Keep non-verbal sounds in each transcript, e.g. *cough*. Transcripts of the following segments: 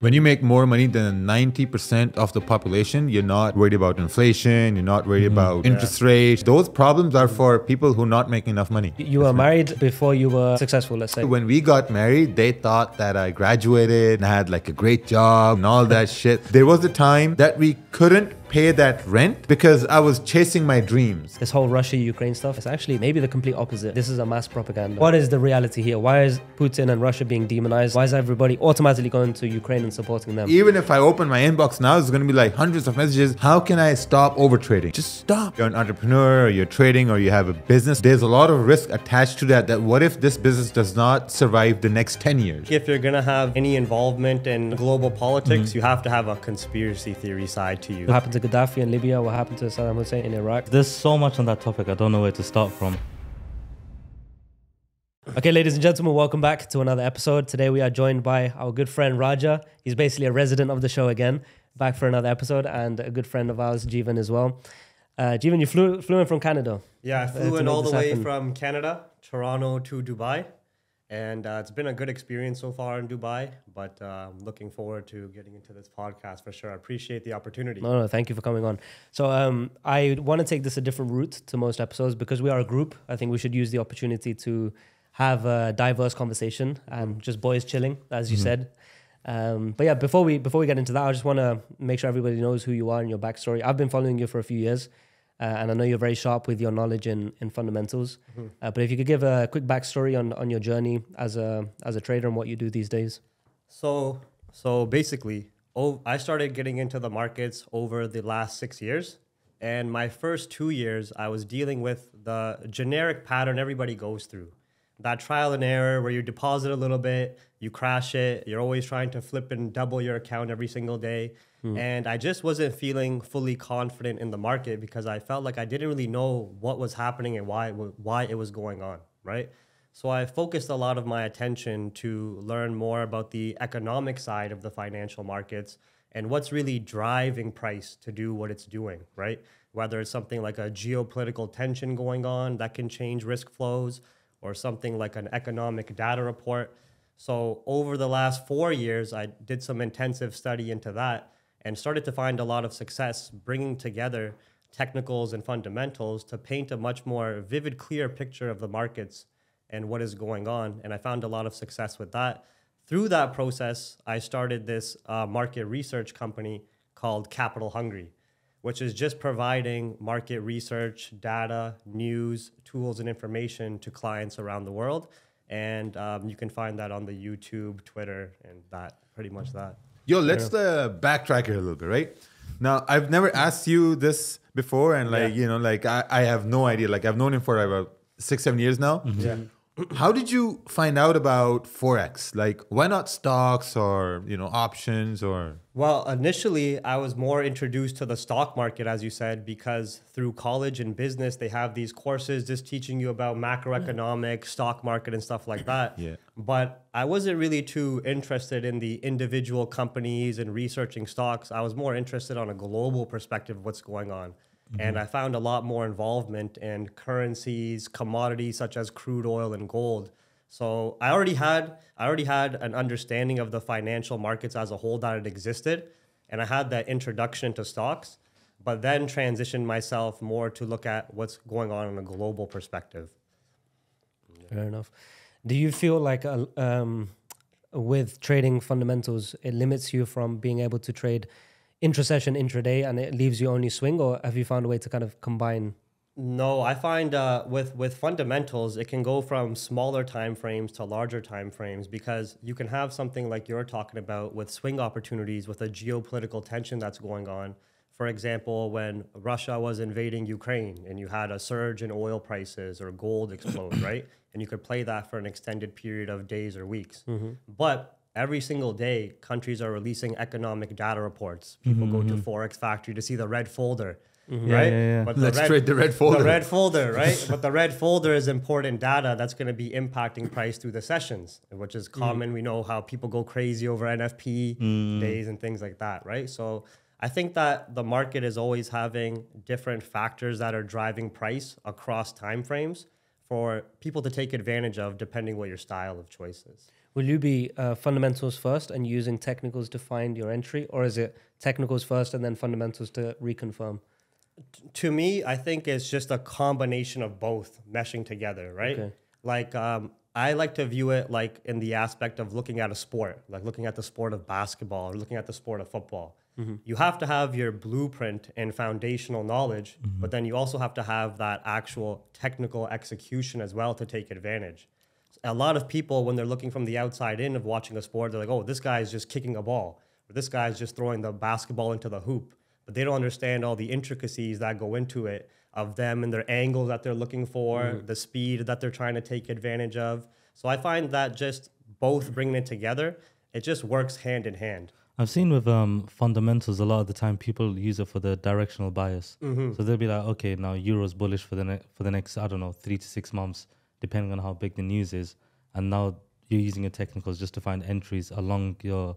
When you make more money than 90% of the population, you're not worried about inflation, you're not worried mm-hmm. about interest rates. Those problems are for people who are not making enough money. You were married before you were successful, let's say. When we got married, they thought that I graduated and had like a great job and all that *laughs* shit. There was a time that we couldn't pay that rent because I was chasing my dreams. This whole Russia Ukraine stuff is actually maybe the complete opposite. This is a mass propaganda. What is the reality here? Why is Putin and Russia being demonized? Why is everybody automatically going to Ukraine and supporting them? Even if I open my inbox now, it's going to be like hundreds of messages. How can I stop over trading? Just stop. You're an entrepreneur, or you're trading, or you have a business. There's a lot of risk attached to that. That what if this business does not survive the next 10 years? If you're gonna have any involvement in global politics, mm-hmm. you have to have a conspiracy theory side to you. What happened to Gaddafi in Libya? What happened to Saddam Hussein in Iraq? There's so much on that topic, I don't know where to start from. Okay, ladies and gentlemen, welcome back to another episode. Today we are joined by our good friend Raja. He's basically a resident of the show again, back for another episode, and a good friend of ours, Jevan, as well. Uh, Jevan, you flew, flew in from Canada. Yeah, I Uh, flew to in all the this way happen. from Canada, Toronto to Dubai, and uh, it's been a good experience so far in Dubai. But uh, I'm looking forward to getting into this podcast for sure. I appreciate the opportunity. No, no, thank you for coming on. So um, I want to take this a different route to most episodes because we are a group. I think we should use the opportunity to have a diverse conversation and just boys chilling, as you said. Um, but yeah, before we before we get into that, I just want to make sure everybody knows who you are and your backstory. I've been following you for a few years, uh, and I know you're very sharp with your knowledge in, in fundamentals. Uh, but if you could give a quick backstory on, on your journey as a as a trader and what you do these days. So, so basically, oh, I started getting into the markets over the last six years. And my first two years, I was dealing with the generic pattern everybody goes through. That trial and error where you deposit a little bit, you crash it, you're always trying to flip and double your account every single day. Hmm. And I just wasn't feeling fully confident in the market because I felt like I didn't really know what was happening and why, it why it was going on, right? So I focused a lot of my attention to learn more about the economic side of the financial markets and what's really driving price to do what it's doing, right? Whether it's something like a geopolitical tension going on that can change risk flows or something like an economic data report. So over the last 4 years I did some intensive study into that and started to find a lot of success bringing together technicals and fundamentals to paint a much more vivid, clear picture of the markets and what is going on. And I found a lot of success with that. Through that process, I started this uh, market research company called Capital Hungry, which is just providing market research, data, news, tools, and information to clients around the world. And um, you can find that on the YouTube, Twitter, and that pretty much that. Yo, let's uh, backtrack here a little bit, right? Now, I've never asked you this before, and like, Yeah. you know, like I, I have no idea. Like, I've known him for about six, seven years now. Yeah. How did you find out about Forex? Like, why not stocks or, you know, options or. Well, initially, I was more introduced to the stock market, as you said, because through college and business, they have these courses just teaching you about macroeconomic, stock market, and stuff like that. Yeah. But I wasn't really too interested in the individual companies and researching stocks. I was more interested on a global perspective of what's going on. And I found a lot more involvement in currencies, commodities such as crude oil and gold. So I already had I already had an understanding of the financial markets as a whole that it existed, and I had that introduction to stocks, but then transitioned myself more to look at what's going on in a global perspective. Fair enough. Do you feel like uh, um, with trading fundamentals, it limits you from being able to trade intra-session, intraday, and it leaves you only swing, or have you found a way to kind of combine? No, I find uh, with with fundamentals, it can go from smaller time frames to larger time frames because you can have something like you're talking about with swing opportunities with a geopolitical tension that's going on. For example, when Russia was invading Ukraine and you had a surge in oil prices or gold explode, *clears throat* right? And you could play that for an extended period of days or weeks. But every single day, countries are releasing economic data reports. People go to mm-hmm. Forex Factory to see the red folder, mm-hmm. right? Yeah, yeah, yeah. But Let's trade the red folder. The red folder, right? *laughs* but the red folder is important data that's going to be impacting price through the sessions, which is mm. common. We know how people go crazy over NFP mm. days and things like that, right? So I think that the market is always having different factors that are driving price across time frames for people to take advantage of depending what your style of choice is. Will you be uh, fundamentals first and using technicals to find your entry, or is it technicals first and then fundamentals to reconfirm? to me, I think it's just a combination of both meshing together, right? Okay. Like, um, I like to view it like in the aspect of looking at a sport, like looking at the sport of basketball or looking at the sport of football. Mm-hmm. You have to have your blueprint and foundational knowledge, mm-hmm. but then you also have to have that actual technical execution as well to take advantage. A lot of people, when they're looking from the outside in of watching a sport, they're like, oh, this guy is just kicking a ball, or this guy is just throwing the basketball into the hoop but they don't understand all the intricacies that go into it of them and their angles that they're looking for, mm-hmm. the speed that they're trying to take advantage of. So I find that just both bringing it together, it just works hand in hand. I've seen with um, fundamentals a lot of the time people use it for the directional bias. Mm-hmm. So they'll be like, okay, now euro's bullish for the ne- for the next I don't know three to six months, depending on how big the news is, and now you're using your technicals just to find entries along your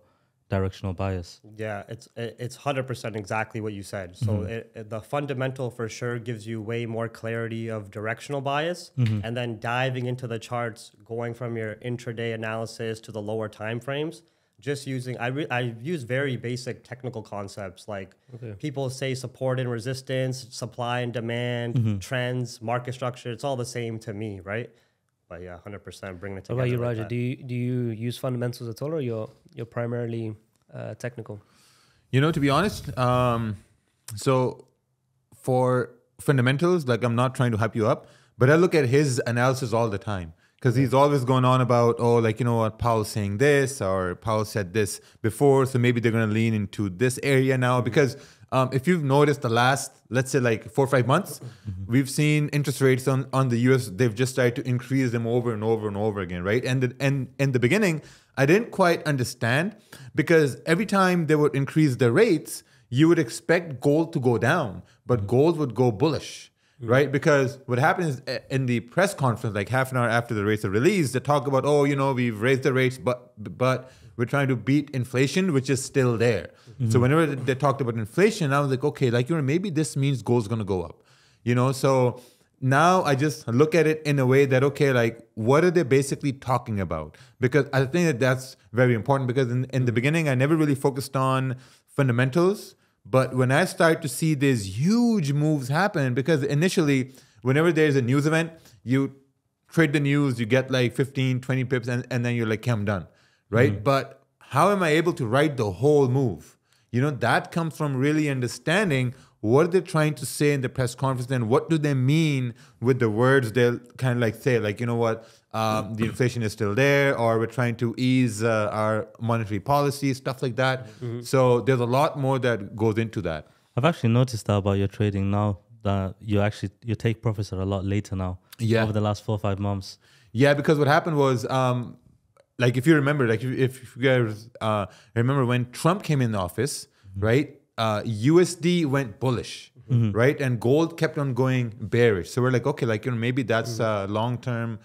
directional bias. Yeah, it's it's hundred percent exactly what you said. So mm-hmm. it, it- the fundamental for sure gives you way more clarity of directional bias, mm-hmm. and then diving into the charts, going from your intraday analysis to the lower time frames. Just using, I re, I use very basic technical concepts like people say support and resistance, supply and demand, trends, market structure. It's all the same to me, right? But yeah, hundred percent bringing it What about you, like Raja? that. Do you do you use fundamentals at all, or you're you're primarily uh, technical? You know, to be honest, um, so for fundamentals, like I'm not trying to hype you up, but I look at his analysis all the time because he's always going on about, oh, like, you know what, Powell's saying this or Powell said this before. So maybe they're going to lean into this area now mm-hmm. because. Um, if you've noticed the last, let's say like four or five months, mm-hmm. we've seen interest rates on, on the US, they've just started to increase them over and over and over again, right? And, the, and in the beginning, I didn't quite understand because every time they would increase the rates, you would expect gold to go down, but mm-hmm. gold would go bullish, Mm-hmm. right? Because what happens is in the press conference, like half an hour after the rates are released, they talk about, oh, you know, we've raised the rates, but but we're trying to beat inflation, which is still there. Mm-hmm. So whenever they talked about inflation, I was like, okay, like you know, maybe this means gold's gonna go up, you know. So now I just look at it in a way that okay, like what are they basically talking about? Because I think that that's very important. Because in, in the mm-hmm. beginning, I never really focused on fundamentals, but when I start to see these huge moves happen, because initially, whenever there's a news event, you trade the news, you get like 15, 20 pips, and, and then you're like, okay, I'm done, right? Mm-hmm. But how am I able to write the whole move? You know, that comes from really understanding what are they're trying to say in the press conference and what do they mean with the words they'll kind of like say, like, you know what, um, the inflation is still there, or we're trying to ease uh, our monetary policy, stuff like that. So there's a lot more that goes into that. I've actually noticed that about your trading now that you actually you take profits are a lot later now. Yeah. Over the last four or five months. Yeah, because what happened was, um, like if you remember, like if, if you guys uh, remember when Trump came in the office, right? Uh, USD went bullish, right? And gold kept on going bearish. So we're like, okay, like you know, maybe that's a long-term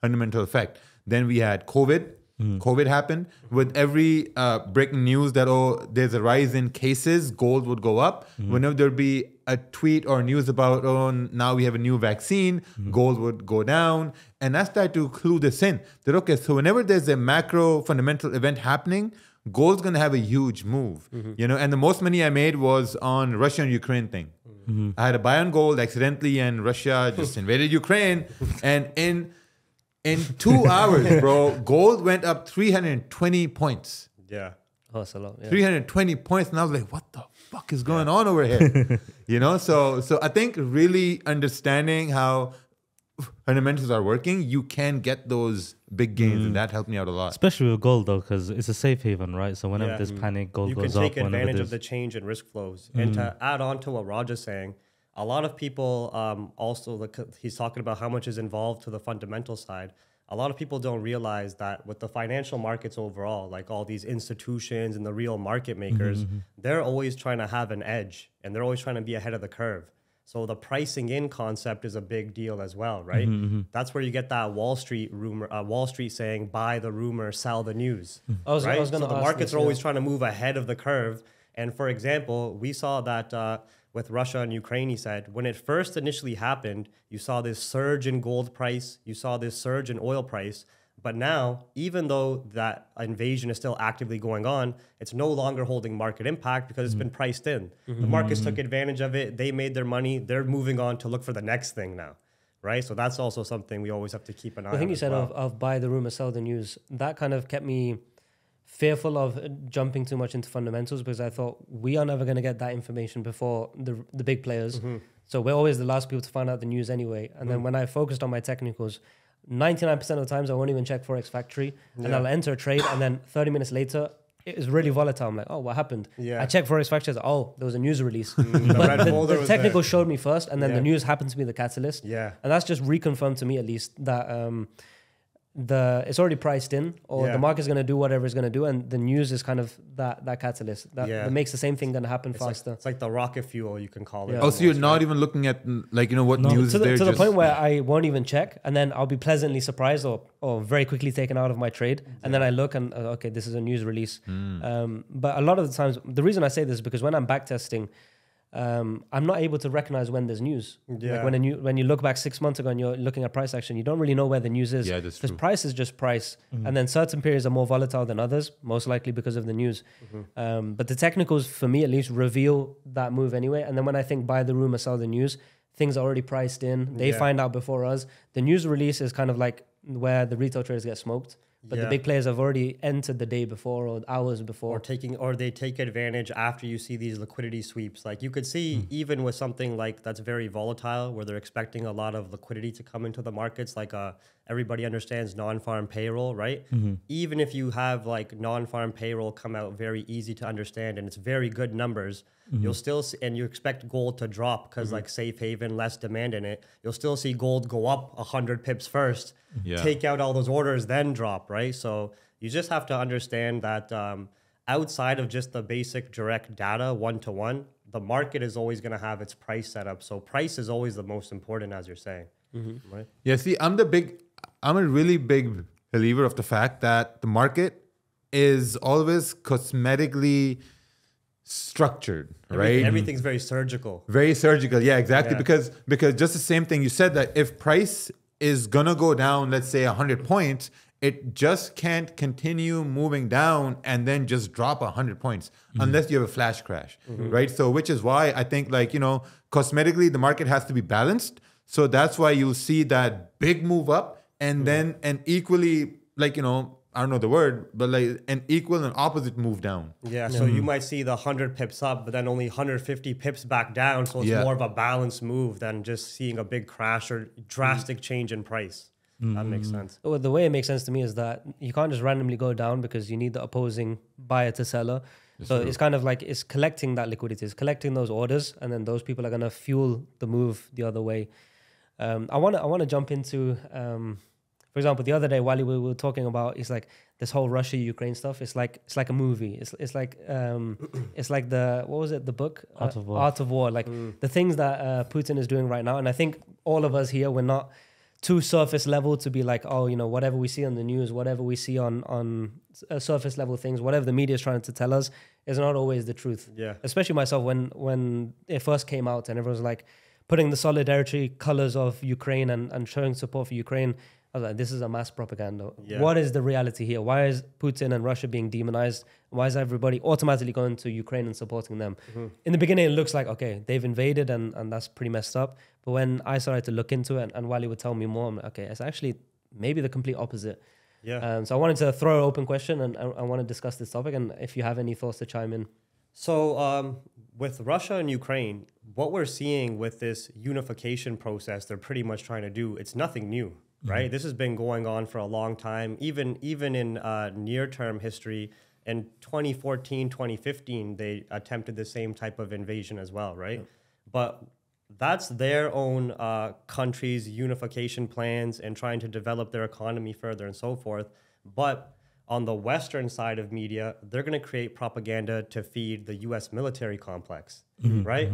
fundamental effect. Then we had COVID. Hmm. COVID happened. With every uh, breaking news that oh, there's a rise in cases, gold would go up. Hmm. Whenever there'd be a tweet or news about oh, now we have a new vaccine, hmm. gold would go down. And I started to clue this in that okay, so whenever there's a macro fundamental event happening, gold's gonna have a huge move. Mm-hmm. You know, and the most money I made was on Russia and Ukraine thing. Mm-hmm. I had a buy on gold accidentally, and Russia just invaded Ukraine, *laughs* and in in two *laughs* hours, bro, gold went up 320 points. Yeah. Oh, that's a lot. Yeah. 320 points, and I was like, "What the fuck is going on over here?" *laughs* you know. So, so I think really understanding how fundamentals are working, you can get those big gains, and mm. that helped me out a lot. Especially with gold though, because it's a safe haven, right? So whenever Yeah. there's mm. panic, gold you can goes take up. Whenever advantage of the change in risk flows. And to mm. add on to what Raj is saying, a lot of people um, also like uh, he's talking about how much is involved to the fundamental side. A lot of people don't realize that with the financial markets overall, like all these institutions and the real market mm-hmm, makers, mm-hmm. they're always trying to have an edge and they're always trying to be ahead of the curve. So the pricing in concept is a big deal as well, right? Mm-hmm, That's where you get that Wall Street rumor, uh, Wall Street saying buy the rumor, sell the news. Mm. I was- I was gonna so the markets this, are always yeah. trying to move ahead of the curve. And for example, we saw that uh, with Russia and Ukraine, he said, when it first initially happened, you saw this surge in gold price, you saw this surge in oil price. But now, even though that invasion is still actively going on, it's no longer holding market impact because it's mm-hmm. been priced in. Mm-hmm. The markets took mm-hmm. advantage of it. They made their money. They're moving on to look for the next thing now, right? So that's also something we always have to keep an eye The on. thing you said well. of, of buy the rumor, sell the news, that kind of kept me fearful of jumping too much into fundamentals because I thought we are never going to get that information before the the big players. Mm-hmm. So we're always the last people to find out the news anyway. And then when I focused on my technicals, 99% of the times I won't even check Forex Factory and Yeah. I'll enter a trade and then 30 minutes later, it is really volatile. I'm like, oh, what happened? Yeah. I check Forex Factory, oh, there was a news release. the but the, the technical there. showed me first, and then Yeah. the news happened to be the catalyst. Yeah. And that's just reconfirmed to me at least that um, the it's already priced in, or Yeah. the market's going to do whatever it's going to do, and the news is kind of that that catalyst that, Yeah. that makes the same thing going to happen It's like, faster. it's like the rocket fuel, you can call it. Yeah. Oh, so you're almost, not right? even looking at mm, like you know what No. news to the, there to the point where I won't even check, and then I'll be pleasantly surprised or, or very quickly taken out of my trade, and then I look and uh, okay, this is a news release. Hmm. Um, but a lot of the times, the reason I say this is because when I'm back testing, um, I'm not able to recognize when there's news. Yeah. Like when a new, when you look back six months ago and you're looking at price action, you don't really know where the news is. Yeah, that's Because true. price is just price, and then certain periods are more volatile than others, most likely because of the news. Um, but the technicals, for me at least, reveal that move anyway. And then when I think buy the rumor, sell the news, things are already priced in. They Yeah. find out before us. The news release is kind of like where the retail traders get smoked. But the big players have already entered the day before or hours or before. taking or they take advantage after you see these liquidity sweeps. Like you could see even with something like that's very volatile where they're expecting a lot of liquidity to come into the markets like uh everybody understands non-farm payroll right? Even if you have like non-farm payroll come out very easy to understand and it's very good numbers you'll mm-hmm. still see, and you expect gold to drop because mm-hmm. like safe haven less demand in it you'll still see gold go up 100 pips first Yeah. take out all those orders, then drop, right? So you just have to understand that um, outside of just the basic direct data, one to one, the market is always going to have its price set up. So price is always the most important, as you're saying, mm-hmm. right? Yeah, see, I'm the big, I'm a really big believer of the fact that the market is always cosmetically structured, Everything- right? Everything's very surgical. Very surgical. Yeah, exactly. Yeah. Because because just the same thing you said that if price is gonna go down, let's say hundred points, it just can't continue moving down and then just drop hundred points mm-hmm. unless you have a flash crash, mm-hmm. right? So which is why I think like you know cosmetically the market has to be balanced. So that's why you'll see that big move up and mm-hmm. then an equally like you know I don't know the word, but like an equal and opposite move down. Yeah, so you might see the 100 pips up, but then only 150 pips back down. So it's Yeah. more of a balanced move than just seeing a big crash or drastic change in price. That makes sense. Well, the way it makes sense to me is that you can't just randomly go down because you need the opposing buyer to seller. so it's kind of like it's collecting that liquidity, it's collecting those orders, and then those people are going to fuel the move the other way. Um, I want to I want to jump into, um, for example, the other day while we were talking about, it's like this whole Russia Ukraine stuff. It's like it's like a movie. It's it's like um, *clears throat* it's like the what was it the book Art of War. Art of War. Like the things that uh, Putin is doing right now, and I think all of us here we're not too surface level to be like, oh, you know, whatever we see on the news, whatever we see on on uh, surface level things, whatever the media is trying to tell us, is not always the truth. Yeah. Especially myself when when it first came out and everyone was like putting the solidarity colors of Ukraine and, and showing support for Ukraine. I was like, this is a mass propaganda. Yeah. What is the reality here? Why is Putin and Russia being demonized? Why is everybody automatically going to Ukraine and supporting them? In the beginning, it looks like, okay, they've invaded and, and that's pretty messed up. But when I started to look into it and, and Waly would tell me more, I'm like, okay, it's actually maybe the complete opposite. Yeah. Um, so I wanted to throw an open question and I, I want to discuss this topic. And if you have any thoughts to chime in. So, um, with Russia and Ukraine, what we're seeing with this unification process they're pretty much trying to do, it's nothing new, right? This has been going on for a long time. Even even in uh, near term history, in 2014, 2015, they attempted the same type of invasion as well, right? But that's their own uh, country's unification plans and trying to develop their economy further and so forth. But on the Western side of media, they're going to create propaganda to feed the U.S. military complex, right?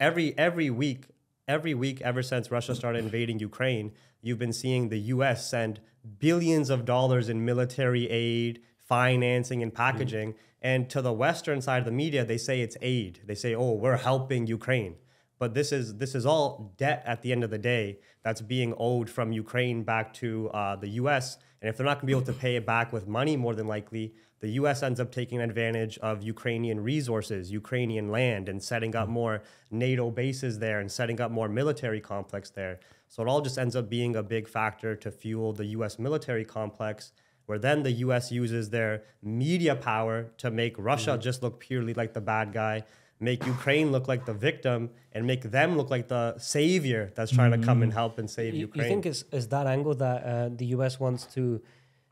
Every every week, every week ever since Russia started invading Ukraine, you've been seeing the U.S. send billions of dollars in military aid, financing, and packaging. And to the Western side of the media, they say it's aid. They say, "Oh, we're helping Ukraine." But this is this is all debt at the end of the day that's being owed from Ukraine back to uh, the U.S. And if they're not going to be able to pay it back with money, more than likely, the U.S. ends up taking advantage of Ukrainian resources, Ukrainian land, and setting up mm-hmm. more NATO bases there and setting up more military complex there. So it all just ends up being a big factor to fuel the U.S. military complex, where then the U.S. uses their media power to make Russia mm-hmm. just look purely like the bad guy, make *sighs* Ukraine look like the victim, and make them look like the savior that's trying to come and mm-hmm. help and save You, you think it's, it's that angle that uh, the US wants to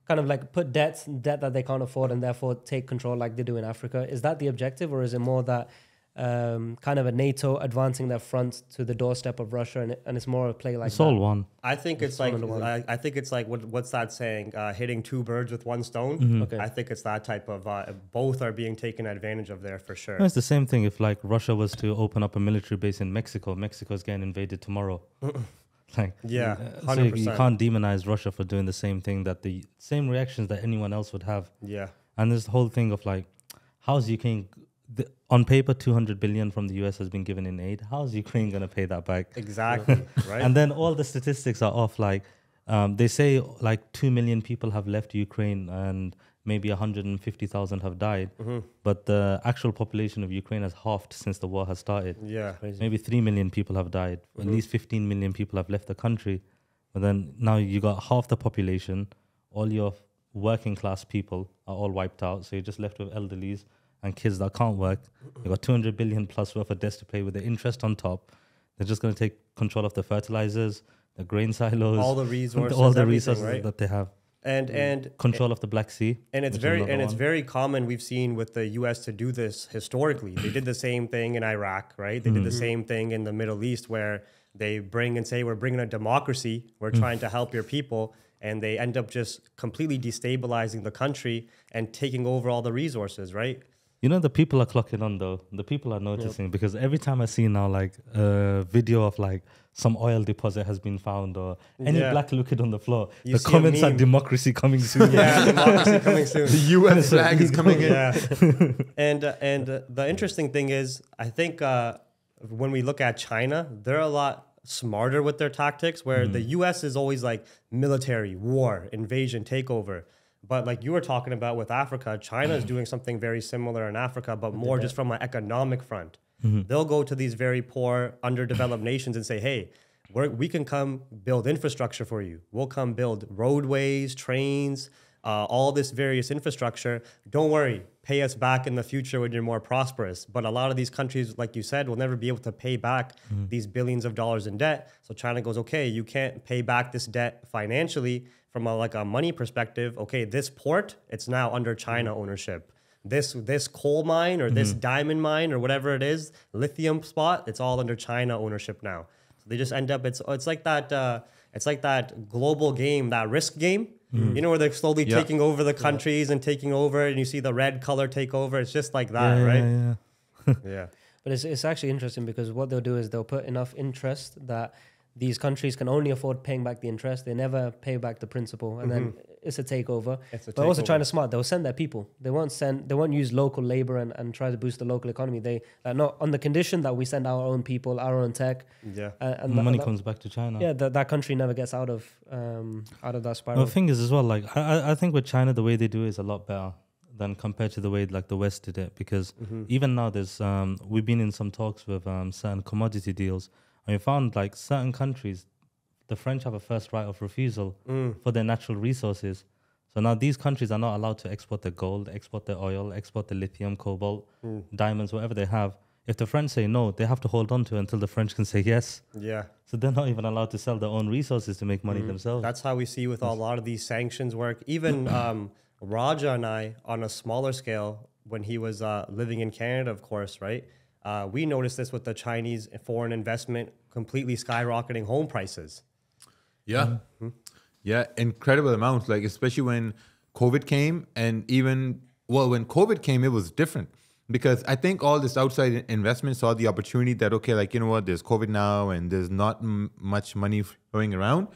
kind of like put debt debt that they can't afford and therefore take control like they do in Africa? Is that the objective, or is it more that um, kind of a NATO advancing their front to the doorstep of Russia and, and it's more a play like it's that? all one. I think it's one like one. I, I think it's like what, what's that saying? Uh, hitting two birds with one stone. Mm-hmm. Okay. I think it's that type of uh, both are being taken advantage of there for sure. No, it's the same thing. If like Russia was to open up a military base in Mexico, Mexico Mexico's getting invaded tomorrow. *laughs* *laughs* like Yeah, uh, so you, you can't demonize Russia for doing the same thing that the same reactions that anyone else would have. Yeah, And this whole thing of like, how's Ukraine the, on paper 200 billion from the US has been given in aid. How's Ukraine going to pay that back? exactly. *laughs* right. And then all the statistics are off. Like um, they say, like two million people have left Ukraine, and maybe 150,000 have died. Mm-hmm. But the actual population of Ukraine has halved since the war has started. yeah, Maybe three million people have died. At least 15 million people have left the country. But then now you got half the population. All your working class people are all wiped out. So you're just left with elderlies and kids that can't work. You've got 200 billion plus worth of debts to pay with the interest on top. They're just going to take control of the fertilizers, the grain silos, all the resources, *laughs* all the resources right? that they have. And mm. and Control of the Black Sea. and it's very and it's one. very common we've seen with the US to do this historically. They did the same thing in Iraq, right? They did the mm-hmm. same thing in the Middle East where they bring and say we're bringing a democracy, we're mm. trying to help your people and they end up just completely destabilizing the country and taking over all the resources, right? You know, the people are clocking on though. The people are noticing because every time I see now like a video of like some oil deposit has been found or any Yeah. black liquid on the floor, You the comments are democracy coming soon. Yeah, democracy coming soon. *laughs* The US flag is coming in. yeah. *laughs* And uh, and uh, the interesting thing is i think uh, when we look at china they're a lot smarter with their tactics where the us is always like military war invasion takeover. But like you were talking about with africa china is doing something very similar in africa but more just from an economic front Mm-hmm. they'll go to these very poor underdeveloped nations and say hey we're, we can come build infrastructure for you we'll come build roadways trains uh, all this various infrastructure. Don't worry, pay us back in the future when you're more prosperous. But a lot of these countries, like you said, will never be able to pay back mm-hmm. these billions of dollars in debt. So China goes, okay, you can't pay back this debt financially from a, like a money perspective. Okay, this port, it's now under China mm-hmm. ownership. This this coal mine or this mm-hmm. diamond mine or whatever it is, lithium spot, it's all under China ownership now. So they just end up. It's it's like that. Uh, it's like that global game, that risk game. Mm-hmm. You know where they're slowly Yeah. taking over the countries and taking over, and you see the red color take over. It's just like that, Yeah, right? yeah, yeah. *laughs* Yeah. But it's, it's actually interesting because what they'll do is they'll put enough interest that these countries can only afford paying back the interest. They never pay back the principal, and then mm-hmm. It's a takeover. Mm-hmm. It's a but also takeover. China's smart. They'll send their people. They won't send. They won't use local labor and, and try to boost the local economy. They uh, not on the condition that we send our own people, our own tech, Yeah. uh, and the money that- comes back to China. Yeah, that, that country never gets out of um, out of that Well, spiral. the thing is as well, like I, I- I think with China, the way they do it is a lot better than compared to the way like the West did it. Because even now, there's um, we've been in some talks with um, certain commodity deals, and we found like certain countries, the French have a first right of refusal for their natural resources. So now these countries are not allowed to export their gold, export their oil, export their lithium, cobalt, diamonds, whatever they have. If the French say no, they have to hold on to it until the French can *laughs* say yes. Yeah. So they're not even allowed to sell their own resources to make money themselves. That's how we see with a lot of these sanctions work. Even *clears throat* um, Raja and I, on a smaller scale, when he was uh, living in Canada, of course, right? Uh, we noticed this with the Chinese foreign investment completely skyrocketing home prices. Yeah. Mm-hmm. Yeah, incredible amounts. Like especially when COVID came, and even well, when COVID came, it was different because I think all this outside investment saw the opportunity that okay, like you know what, there's COVID now, and there's not m- much money flowing around.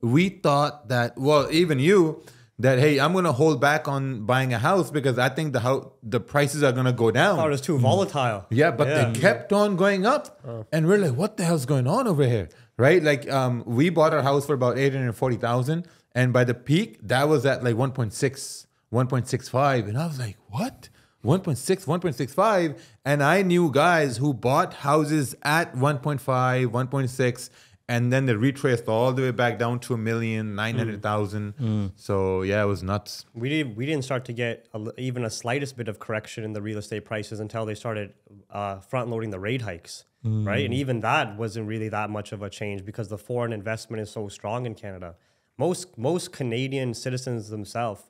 We thought that well, even you, that hey, I'm gonna hold back on buying a house because I think the house the prices are gonna go down. thought it was too volatile. Yeah, but they kept on going up, oh. and we're like, "What the hell's going on over here?" Right? Like, um, we bought our house for about eight hundred forty thousand, and by the peak, that was at like 1.6, 1.65, and I was like, "What?" 1.6, 1.65, and I knew guys who bought houses at 1.5, 1.6, and then they retraced all the way back down to a million, 900,000. So yeah, it was nuts. We didn't we didn't start to get a, even a slightest bit of correction in the real estate prices until they started uh, front loading the rate hikes, right? And even that wasn't really that much of a change because the foreign investment is so strong in Canada. Most most Canadian citizens themselves,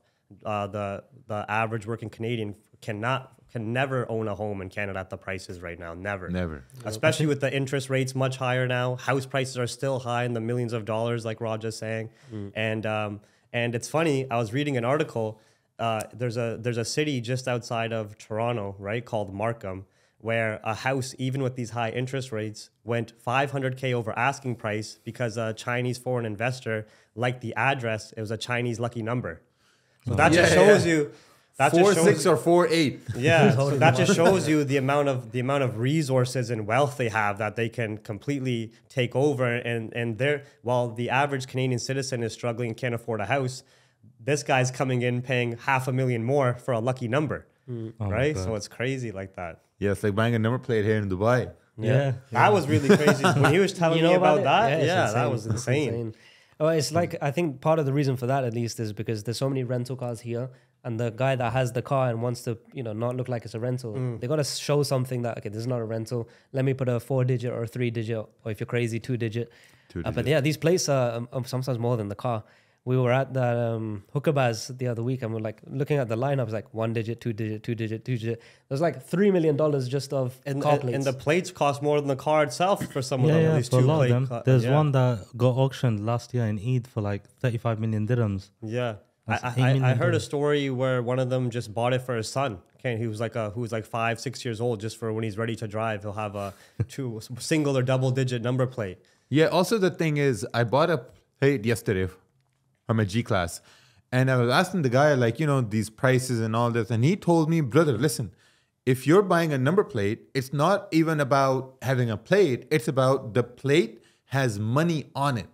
uh, the the average working Canadian cannot can never own a home in Canada at the prices right now. Never, Never. especially with the interest rates much higher now. House prices are still high in the millions of dollars, like Raja's saying. And um, and it's funny. I was reading an article. Uh, there's a there's a city just outside of Toronto, right, called Markham, where a house, even with these high interest rates, went 500k over asking price because a Chinese foreign investor liked the address. It was a Chinese lucky number. So that just Yeah, yeah, shows yeah. you. That Four just shows six or four eight. yeah, *laughs* so that just shows you the amount of the amount of resources and wealth they have that they can completely take over. And and they're while the average Canadian citizen is struggling and can't afford a house, this guy's coming in paying half a million more for a lucky number, hmm. Oh my right? So it's crazy like that. Yeah, it's like buying a number plate here in Dubai. Yeah. that was really crazy *laughs* when he was telling you me about, it? that. it's Yeah, that was It's insane. Oh, it's like I think part of the reason for that at least is because there's so many rental cars here, and the guy that has the car and wants to, you know, not look like it's a rental, Mm. they got to show something that okay, this is not a rental. Let me put a four digit or a three digit, or if you're crazy, two digit. Two Uh, but yeah, these plates are um, um, sometimes more than the car. We were at that um, Hookabaz the other week, and we're like looking at the lineups, like one digit, two digit, two digit, two digit. There's like three million dollars just of And, car and, plates. and the plates cost more than the car itself for some of Yeah, them. yeah, at least for a lot of them. ca- There's yeah. one that got auctioned last year in Eid for like 35 million dirhams. Yeah. I, That's I, I- I million heard a story where one of them just bought it for his son. Okay, he was like a who was like five, six years old, just for when he's ready to drive, he'll have a *laughs* two single or double digit number plate. Yeah. Also, the thing is, I bought a plate yesterday from a G class, and I was asking the guy like, you know, these prices and all this, and he told me, brother, listen, if you're buying a number plate, it's not even about having a plate; it's about the plate has money on it,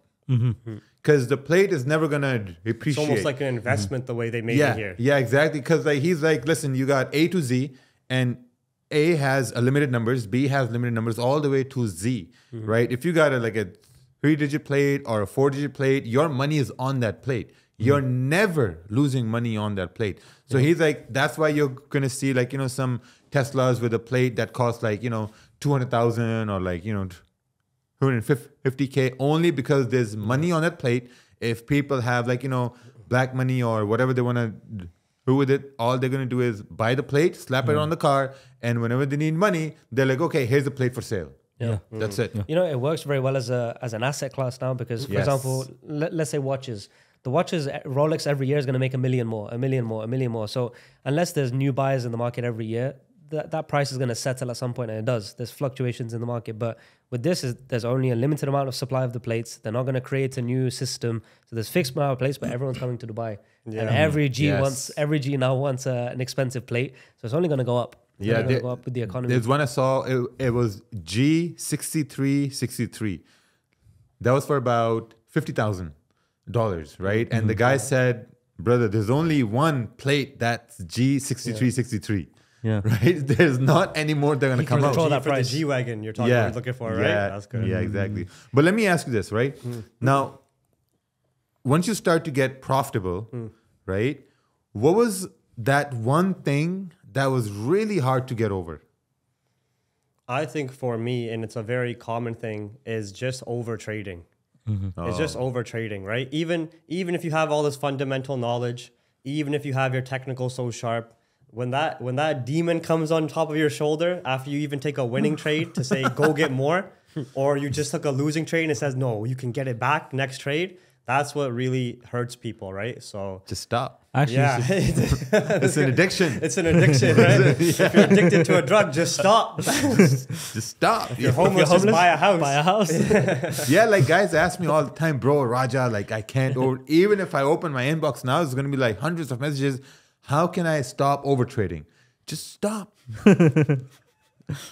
because the plate is never gonna appreciate. It's almost like an investment the way they made yeah, it here. Yeah, exactly. Because like he's like, listen, you got A to Z, and A has a limited numbers, B has limited numbers, all the way to Z, Mm-hmm. right? If you got a like a three-digit plate or a four-digit plate, your money is on that plate. You're Mm-hmm. never losing money on that plate. So he's like, that's why you're gonna see like you know some Teslas with a plate that costs like you know two hundred thousand or like you know. 250k only because there's money on that plate. If people have like you know black money or whatever they want to do with it, all they're gonna do is buy the plate, slap it on the car, and whenever they need money, they're like, okay, here's the plate for sale. Yeah. That's it. You know, it works very well as a as an asset class now because, for Yes. example, let, let's say watches. The watches, eh, Rolex every year is going to make a million more, a million more, a million more. So unless there's new buyers in the market every year, that, that price is going to settle at some point, and it does. There's fluctuations in the market, but with this, is there's only a limited amount of supply of the plates. They're not going to create a new system. So there's fixed amount of plates, but everyone's coming to Dubai, and every G Yes. wants every G now wants uh, an expensive plate. So it's only going to go up. It's Yeah, only going go up with the economy. There's one I saw. It, it was G6363. That was for about fifty thousand dollars, right? And the mm-hmm. guy said, "Brother, there's only one plate that's G6363." Yeah. *laughs* Right? There's not any more they're gonna He come can out. control G that for price. the G wagon you're talking yeah. you're looking for, right? Yeah, That's good. Yeah, exactly. Mm-hmm. But let me ask you this, right? Mm. Now, once you start to get profitable, mm. right? What was that one thing that was really hard to get over? I think for me, and it's a very common thing, is just over trading. Mm-hmm. It's just oh. over trading, right? Even even if you have all this fundamental knowledge, even if you have your technical so sharp, when that when that demon comes on top of your shoulder after you even take a winning trade to say *laughs* go get more, or you just took a losing trade and it says no, you can get it back next trade. That's what really hurts people, right? So Just stop. Actually, yeah, it's- *laughs* It's an addiction. it's an addiction, right? *laughs* If you're addicted to a drug, just stop. *laughs* Just stop. You're homeless, just buy a house. Buy a house. yeah, like guys ask me all the time, bro, Raja, like I can't or even if I open my inbox now, it's gonna be like hundreds of messages. How can I stop over trading? Just stop.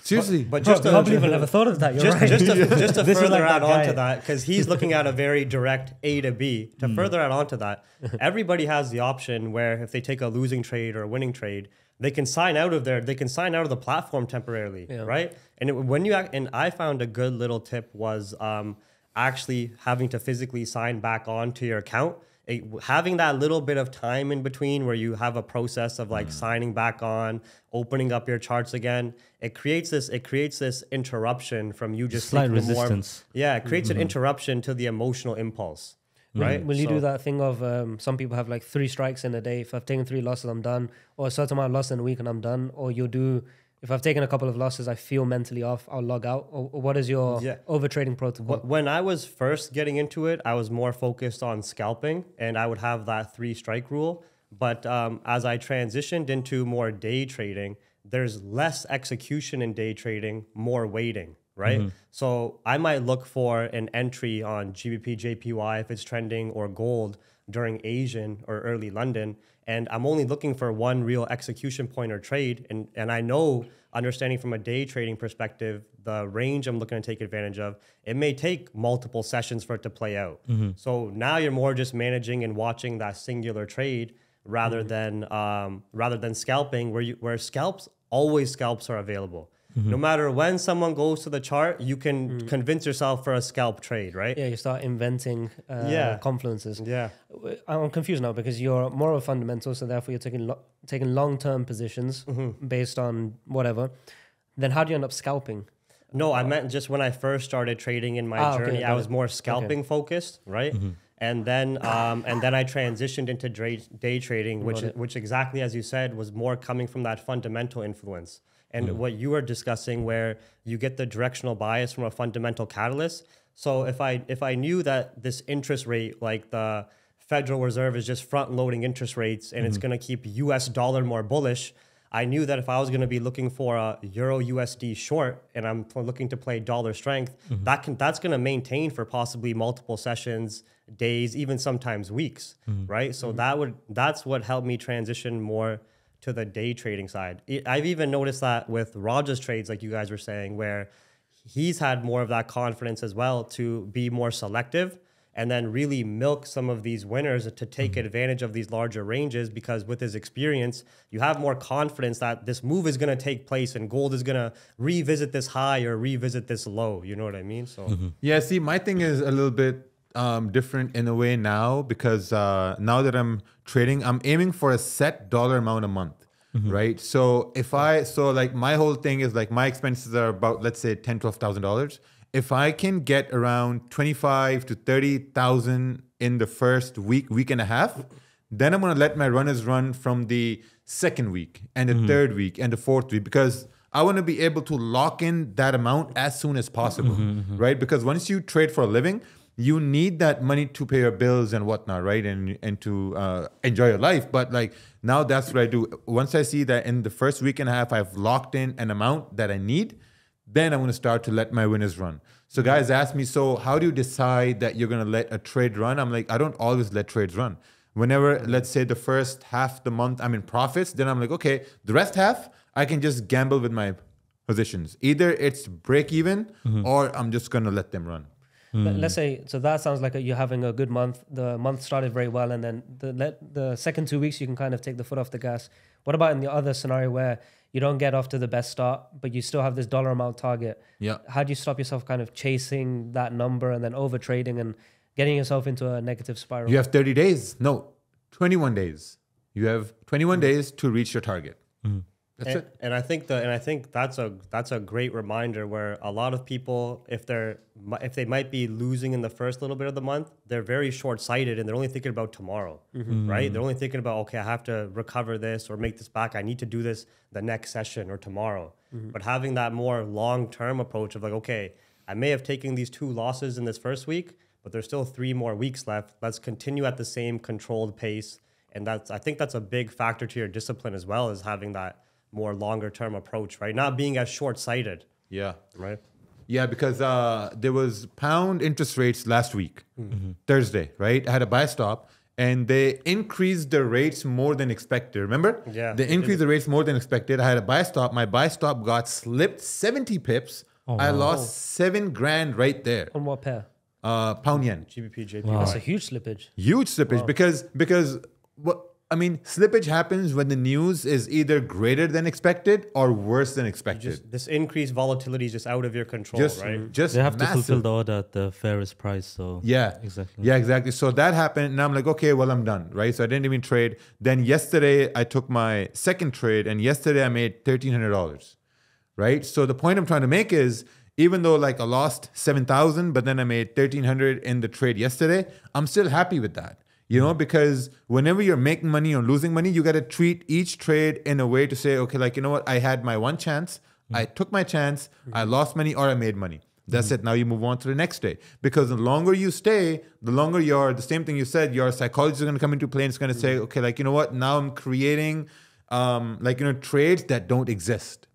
Seriously. But Bro, just I to, can't never thought of that. You're just, right. just to, *laughs* just to further like add that on to that, because he's looking at a very direct A to B. To further add on to that, *laughs* everybody has the option where if they take a losing trade or a winning trade, they can sign out of their, they can sign out of the platform temporarily, Yeah. right? And it, when you act, and I found a good little tip was um, actually having to physically sign back on to your account. It- having that little bit of time in between where you have a process of like signing back on, opening up your charts again, it creates this it creates this interruption from you just Slight thinking of more- yeah, it creates an interruption to the emotional impulse, right? Will you do that thing of um, some people have like three strikes in a day? If I've taken three losses, I'm done, or a certain amount of losses in a week and I'm done, or you'll do. If I've taken a couple of losses, I feel mentally off. I'll log out. Or, or what is your Yeah. over trading protocol? When I was first getting into it, I was more focused on scalping and I would have that three strike rule. But um, as I transitioned into more day trading, there's less execution in day trading, more waiting, right? So I might look for an entry on GBP, JPY if it's trending or gold during Asian or early London. And I'm only looking for one real execution point or trade. And, and I know, understanding from a day trading perspective, the range I'm looking to take advantage of, it may take multiple sessions for it to play out. So now you're more just managing and watching that singular trade rather than um, rather than scalping, where you where scalps always scalps are available. No matter when someone goes to the chart, you can convince yourself for a scalp trade, right? yeah, you start inventing uh, Yeah. confluences. Yeah. I'm confused now because you're more of a fundamental, so therefore you're taking lo- taking long term positions Mm-hmm. based on whatever. Then how do you end up scalping? No, I meant just when I first started trading in my Ah, okay, journey, I was it. more scalping focused, right? And then, um, and then I transitioned into dra- day trading, which, which exactly as you said was more coming from that fundamental influence. And mm. what you were discussing, where you get the directional bias from a fundamental catalyst. So if I if I knew that this interest rate, like the Federal Reserve, is just front loading interest rates and it's mm-hmm. going to keep U.S. dollar more bullish. I knew that if I was going to be looking for a euro USD short and I'm looking to play dollar strength, mm-hmm. that can that's going to maintain for possibly multiple sessions, days, even sometimes weeks, mm-hmm. right? So that would that's what helped me transition more to the day trading side. I- I've even noticed that with Raj's trades, like you guys were saying, where he's had more of that confidence as well to be more selective and then really milk some of these winners to take mm-hmm. advantage of these larger ranges because with his experience you have more confidence that this move is going to take place and gold is going to revisit this high or revisit this low. You know what i mean? So mm-hmm. Yeah, see, my thing is a little bit um, different in a way now because uh, now that I'm trading, I'm aiming for a set dollar amount a month, right? So if I, so like my whole thing is like my expenses are about, let's say, ten, twelve thousand dollars. If I can get around twenty-five to thirty thousand in the first week, week and a half, then I'm gonna let my runners run from the second week and the third week and the fourth week because I want to be able to lock in that amount as soon as possible, right? Because once you trade for a living, you need that money to pay your bills and whatnot, right? And and to uh, enjoy your life. But like now, that's what I do. Once I see that in the first week and a half, I've locked in an amount that I need, then I'm going to start to let my winners run. So mm-hmm. guys ask me, so how do you decide that you're going to let a trade run? I'm like, I don't always let trades run. Whenever, mm-hmm. let's say the first half the month I'm in profits, then I'm like, okay, the rest half I can just gamble with my positions. Either it's break even mm-hmm. or I'm just going to let them run. Let- Let's hmm. say so that sounds like a, you're having a good month. The month started very well, and then the let, the second two weeks you can kind of take the foot off the gas. What about in the other scenario where you don't get off to the best start, but you still have this dollar amount target? Yeah. How do you stop yourself kind of chasing that number and then over trading and getting yourself into a negative spiral? You have 30 days. No, 21 days. You have 21 hmm. days to reach your target. That's and, it. and I think the and I think that's a that's a great reminder where a lot of people if they're if they might be losing in the first little bit of the month they're very short sighted and they're only thinking about tomorrow mm-hmm. right they're only thinking about okay I have to recover this or make this back I need to do this the next session or tomorrow mm-hmm. but having that more long term approach of like okay I may have taken these two losses in this first week but but there's still three more weeks left. Let's continue at the same controlled pace. And that's I think that's a big factor to your discipline as well as having that more longer term approach, right? Not being as short sighted, Yeah. right? Yeah, because uh, there was pound interest rates last week, Thursday, right? I had a buy stop, and they increased the rates more than expected. Remember? Yeah, They they increased the rates more than expected. I had a buy stop. My buy stop got slipped 70 pips. Oh, I lost seven grand right there. On what pair? Uh, pound yen. GBP, JPY. That's a huge slippage. Huge slippage because because what I mean, slippage happens when the news is either greater than expected or worse than expected. Just this increased volatility is just out of your control, Just, right? just They have to fulfill the order at the fairest price. So Yeah. exactly. Yeah, exactly. So that happened, and I'm like, okay, well, I'm done, right? So I didn't even trade. Then yesterday, I took my second trade, and yesterday I made thirteen hundred dollars, right? So the point I'm trying to make is, even though like I lost seven thousand, but then I made thirteen hundred in the trade yesterday, I'm still happy with that. You know, because whenever you're making money or losing money, you got to treat each trade in a way to say, okay, like you know what, I had my one chance, mm-hmm. I took my chance, I mm-hmm. lost money or I made money. That's mm-hmm. it. Now you move on to the next day. Because the longer you stay, the longer your the same thing you said, your psychologist is going to come into play and it's going to say, okay, like you know what? Now I'm creating um, like you know trades that don't exist.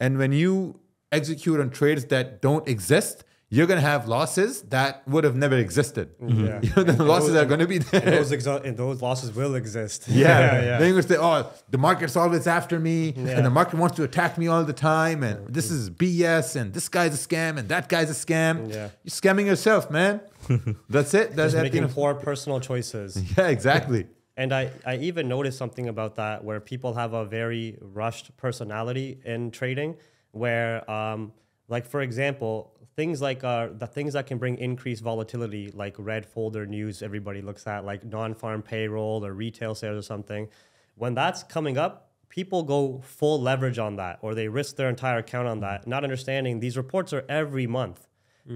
And when you execute on trades that don't exist, you're going to have losses that would have never existed. Yeah. You *laughs* know, the losses are going to be And there. those, exa- and those losses will exist. Yeah, *laughs* yeah. Then you're gonna say, "Oh, the market's always after me, and the market wants to attack me all the time, and this is BS, and this guy's a scam, and that guy's a scam." Yeah. You're scamming yourself, man. *laughs* That's it. That's Just that, making poor personal choices. Yeah, exactly. And I, I even noticed something about that where people have a very rushed personality in trading, where, um, like, for example, things like uh, the things that can bring increased volatility, like red folder news everybody looks at, like non farm payroll or retail sales or something, when that's coming up, people go full leverage on that or they risk their entire account on that, not understanding these reports are every month.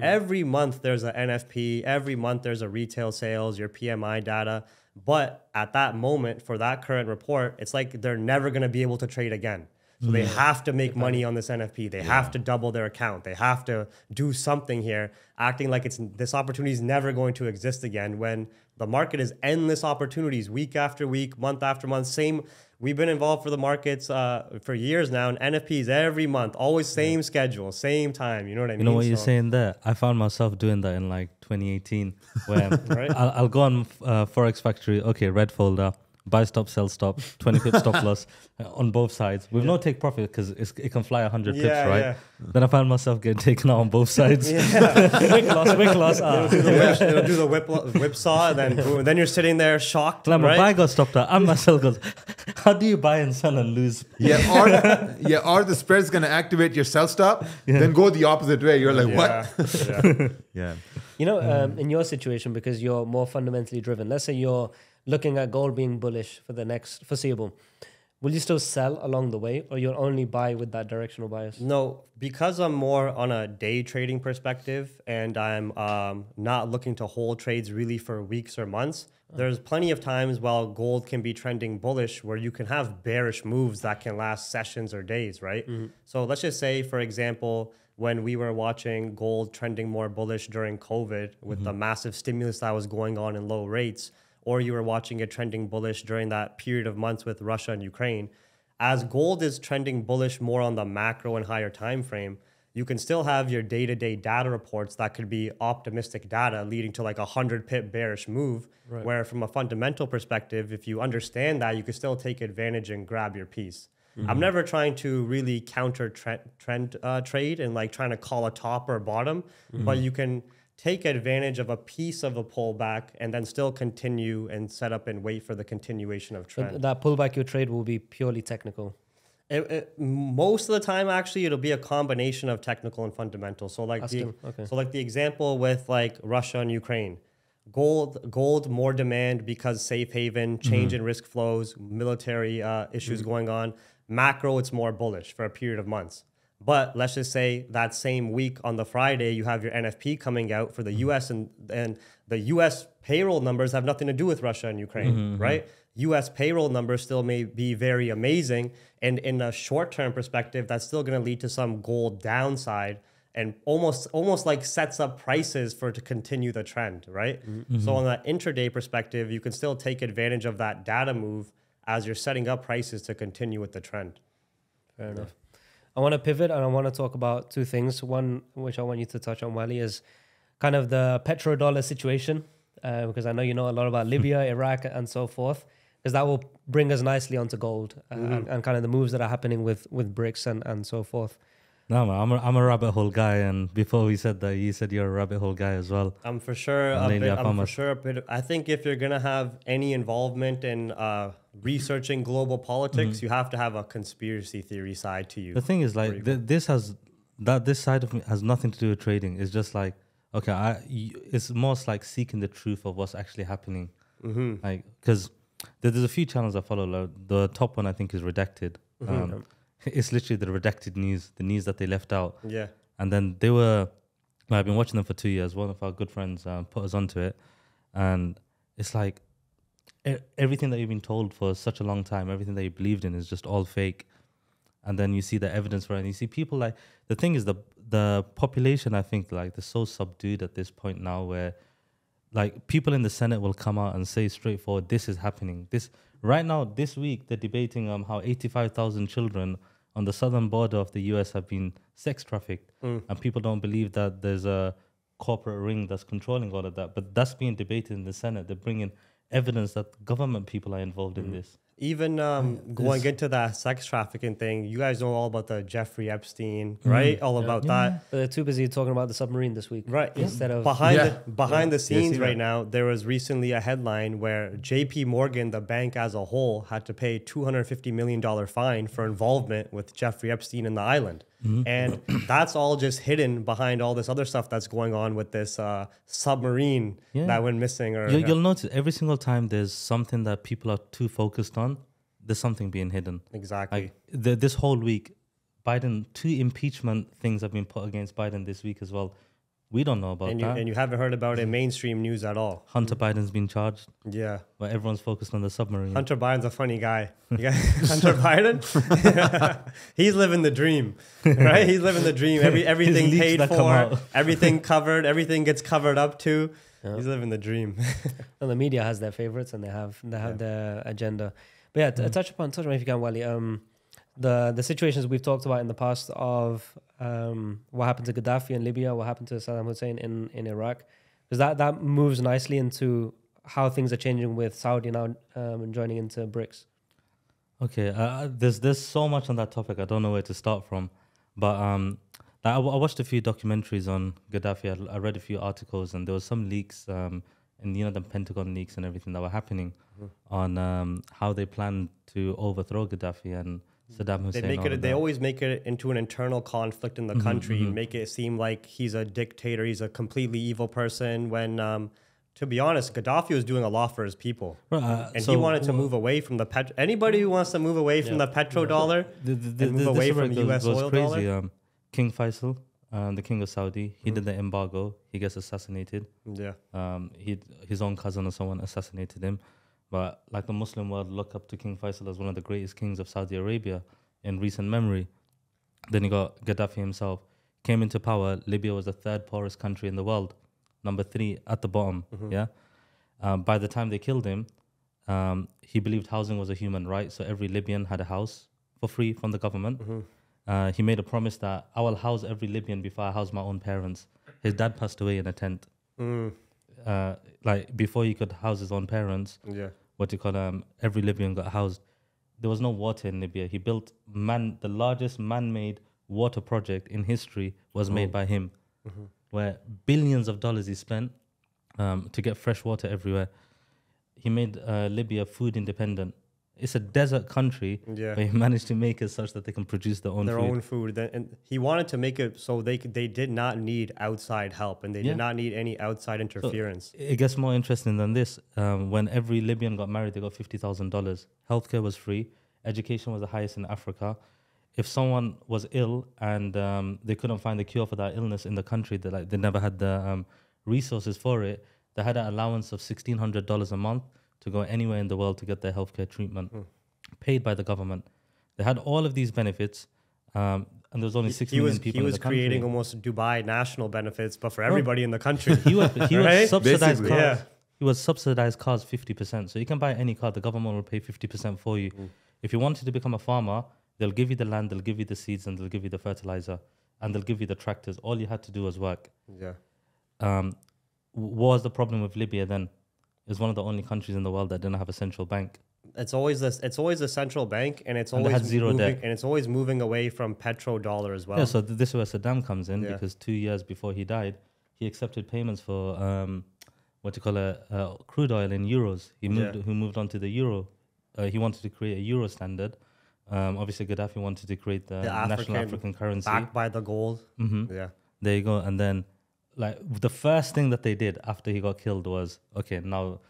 Every month there's an NFP, every month there's a retail sales, your PMI data. But at that moment, for that current report, it's like they're never going to be able to trade again. So they have to make money on this NFP. They have to double their account. They have to do something here, acting like it's this opportunity is never going to exist again. When the market is endless opportunities, week after week, month after month. Same. We've been involved for the markets uh, for years now, and NFPs every month, always same schedule, same time. You know what I mean? You know what you're saying there? I found myself doing that in like 2018, where *laughs* Right. I'll, I'll go on uh, Forex Factory. Okay, red folder, buy stop, sell stop, *laughs* 20 pip stop loss uh, on both sides with no take profit because it can fly 100 pips, right? yeah. Then I found myself getting taken out on both *laughs* sides. quick *laughs* loss, quick loss. Ah. do the whip, it'll do the whip, whipsaw, and then boom, then you're sitting there shocked, Like my right? buy got stopped out, and my sell goes. How do you buy and sell and lose? Yeah, or yeah, or the spread's gonna activate your sell stop, then go the opposite way. You're like, what? yeah, yeah. Yeah. You know, um, in your situation, because you're more fundamentally driven, let's say you're looking at gold being bullish for the next foreseeable, will you still sell along the way or you'll only buy with that directional bias? No, because I'm more on a day trading perspective and I'm um, not looking to hold trades really for weeks or months. Uh-huh. There's plenty of times while gold can be trending bullish where you can have bearish moves that can last sessions or days, right? Mm-hmm. So let's just say, for example, when we were watching gold trending more bullish during COVID with the mm-hmm. massive stimulus that was going on in low rates, or you were watching it trending bullish during that period of months with Russia and Ukraine, as gold is trending bullish more on the macro and higher time frame, you can still have your day-to-day data reports that could be optimistic data leading to like a 100 pip bearish move where from a fundamental perspective if you understand that you can still take advantage and grab your piece. I'm never trying to really counter trend, trend uh, trade and like trying to call a top or a bottom but you can take advantage of a piece of a pullback and then still continue and set up and wait for the continuation of So trend that pullback your trade will be purely technical. it, it, most of the time, actually, it'll be a combination of technical and fundamental. So, like the okay. so like the example with like Russia and Ukraine, gold gold more demand because safe haven, change in risk flows, military uh, issues going on. Macro, it's more bullish for a period of months. But let's just say that same week on the Friday, you have your NFP coming out for the mm-hmm. U.S. and and the U.S. payroll numbers have nothing to do with Russia and Ukraine, mm-hmm, mm-hmm. right? U.S. payroll numbers still may be very amazing, and in a short-term perspective, that's still going to lead to some gold downside and almost almost like sets up prices for to continue the trend, right? Mm-hmm. So on that intraday perspective, you can still take advantage of that data move as you're setting up prices to continue with the trend. Fair enough. I want to pivot and I want to talk about two things. One, which I want you to touch on, Waly, is kind of the petrodollar situation, uh, because I know you know a lot about Libya, Iraq, and so forth, because that will bring us nicely onto gold uh, and, and kind of the moves that are happening with with BRICS and, and so forth. No, man, I'm a, I'm a rabbit hole guy, and before we said that, you said you're a rabbit hole guy as well. I'm for sure. And A bit, I I'm for sure. A bit, I think if you're gonna have any involvement in uh, researching global politics, Mm-hmm. you have to have a conspiracy theory side to you. The thing is, like, th- this has that this side of me has nothing to do with trading. It's just like, okay, I y- it's most like seeking the truth of what's actually happening. Mm-hmm. Like, because there's a few channels I follow. Like, the top one I think is Redacted. Mm-hmm. Um, *laughs* it's literally the redacted news, the news that they left out. Yeah. And then they were, I've been watching them for two years. One of our good friends um, put us onto it. And it's like everything that you've been told for such a long time, everything that you believed in is just all fake. And then you see the evidence for it. And you see people like, the thing is, the, the population, I think, like, they're so subdued at this point now where, like, people in the Senate will come out and say straightforward, this is happening. This Right now, this week, they're debating um, how 85,000 children on the southern border of the US have been sex trafficked, Mm. and people don't believe that there's a corporate ring that's controlling all of that. But that's being debated in the Senate. They're bringing evidence that government people are involved Mm. in this. Even um, going this- into that sex trafficking thing, you guys know all about the Jeffrey Epstein, Mm-hmm. right? All about that. But they're too busy talking about the submarine this week, Right. Instead of behind Yeah. the behind the scenes right now, there was recently a headline where J.P. Morgan, the bank as a whole, had to pay 250 million dollar fine for involvement with Jeffrey Epstein in the island, Mm-hmm. and *clears throat* that's all just hidden behind all this other stuff that's going on with this uh, submarine Yeah. that went missing. Or You, you'll notice every single time there's something that people are too focused on, there's something being hidden. exactly. Like the, this whole week, Biden, two impeachment things have been put against Biden this week as well. We don't know about and you that. and you haven't heard about it in mainstream news at all. Hunter Biden's been charged, Yeah. but everyone's focused on the submarine. Hunter Biden's a funny guy. You *laughs* Hunter Biden, *laughs* he's living the dream, right? He's living the dream. Every *laughs* everything paid for, everything covered, everything gets covered up too. He's living the dream. And the media has their favorites and they have they have their agenda. But yeah, t- touch upon touch upon if you can, Waly. Um, the the situations we've talked about in the past of um, what happened to Gaddafi in Libya, what happened to Saddam Hussein in in Iraq, because that that moves nicely into how things are changing with Saudi now um, joining into BRICS. Okay, uh, there's there's so much on that topic. I don't know where to start from, but um, I, I watched a few documentaries on Gaddafi. I, I read a few articles, and there was some leaks, um, and you know the Pentagon leaks and everything that were happening Mm-hmm. on um, how they planned to overthrow Gaddafi and Saddam They make it. They always make it into an internal conflict in the country and make it seem like he's a dictator. He's a completely evil person. When, um, to be honest, Gaddafi was doing a lot for his people. Uh, and so he wanted to move away from the pet. Anybody who wants to move away from the petrodollar, the, the, the, and move away from goes, US oil crazy. dollar? Um, King Faisal, um, the king of Saudi, he Mm-hmm. did the embargo. He gets assassinated. yeah, um, he his own cousin or someone assassinated him. But like the Muslim world look up to King Faisal as one of the greatest kings of Saudi Arabia in recent memory. Then you got Gaddafi himself came into power. Libya was the third poorest country in the world, number three at the bottom. Yeah. Um, by the time they killed him, um, he believed housing was a human right, so every Libyan had a house for free from the government. Uh, he made a promise that I will house every Libyan before I house my own parents. His dad passed away in a tent Mm, uh, like before he could house his own parents, yeah. What do you call um, every Libyan got housed. There was no water in Libya. He built man the largest man-made water project in history was made by him, where billions of dollars he spent um, to get fresh water everywhere. He made uh, Libya food independent. It's a desert country, Yeah. but he managed to make it such that they can produce their own their food. own food. Then- And he wanted to make it so they could, they did not need outside help and they Yeah. did not need any outside So interference. it gets more interesting than this. Um, when every Libyan got married, they got fifty thousand dollars. Healthcare was free. Education was the highest in Africa. If someone was ill and um, they couldn't find a cure for that illness in the country, they like they never had the um, resources for it. They had an allowance of sixteen hundred dollars a month to go anywhere in the world to get their healthcare treatment, paid by the government. They had all of these benefits. Um, and there was only six he million was people he in was the country. creating almost Dubai national benefits, but for everybody in the country. he was he was *laughs* subsidized Basically. cars. Yeah. He was subsidized cars fifty percent. So you can buy any car, the government will pay fifty percent for you. Mm. If you wanted to become a farmer, they'll give you the land, they'll give you the seeds, and they'll give you the fertilizer, and they'll give you the tractors. All you had to do was work. yeah. Um, what was the problem with Libya then? It was one of the only countries in the world that didn't have a central bank. It's always this. It's always the central bank, and it's And always had zero moving, debt. and it's always moving away from petrodollar as well. yeah, so th- this is where Saddam comes in Yeah. because two years before he died, he accepted payments for um, what you call a uh, crude oil in euros. He moved, Yeah. who moved on to the euro. Uh, he wanted to create a euro standard. Um, obviously, Gaddafi wanted to create the, The national African African currency. backed by the gold. hmm Yeah. There you go. And then, like the first thing that they did after he got killed was okay. Now,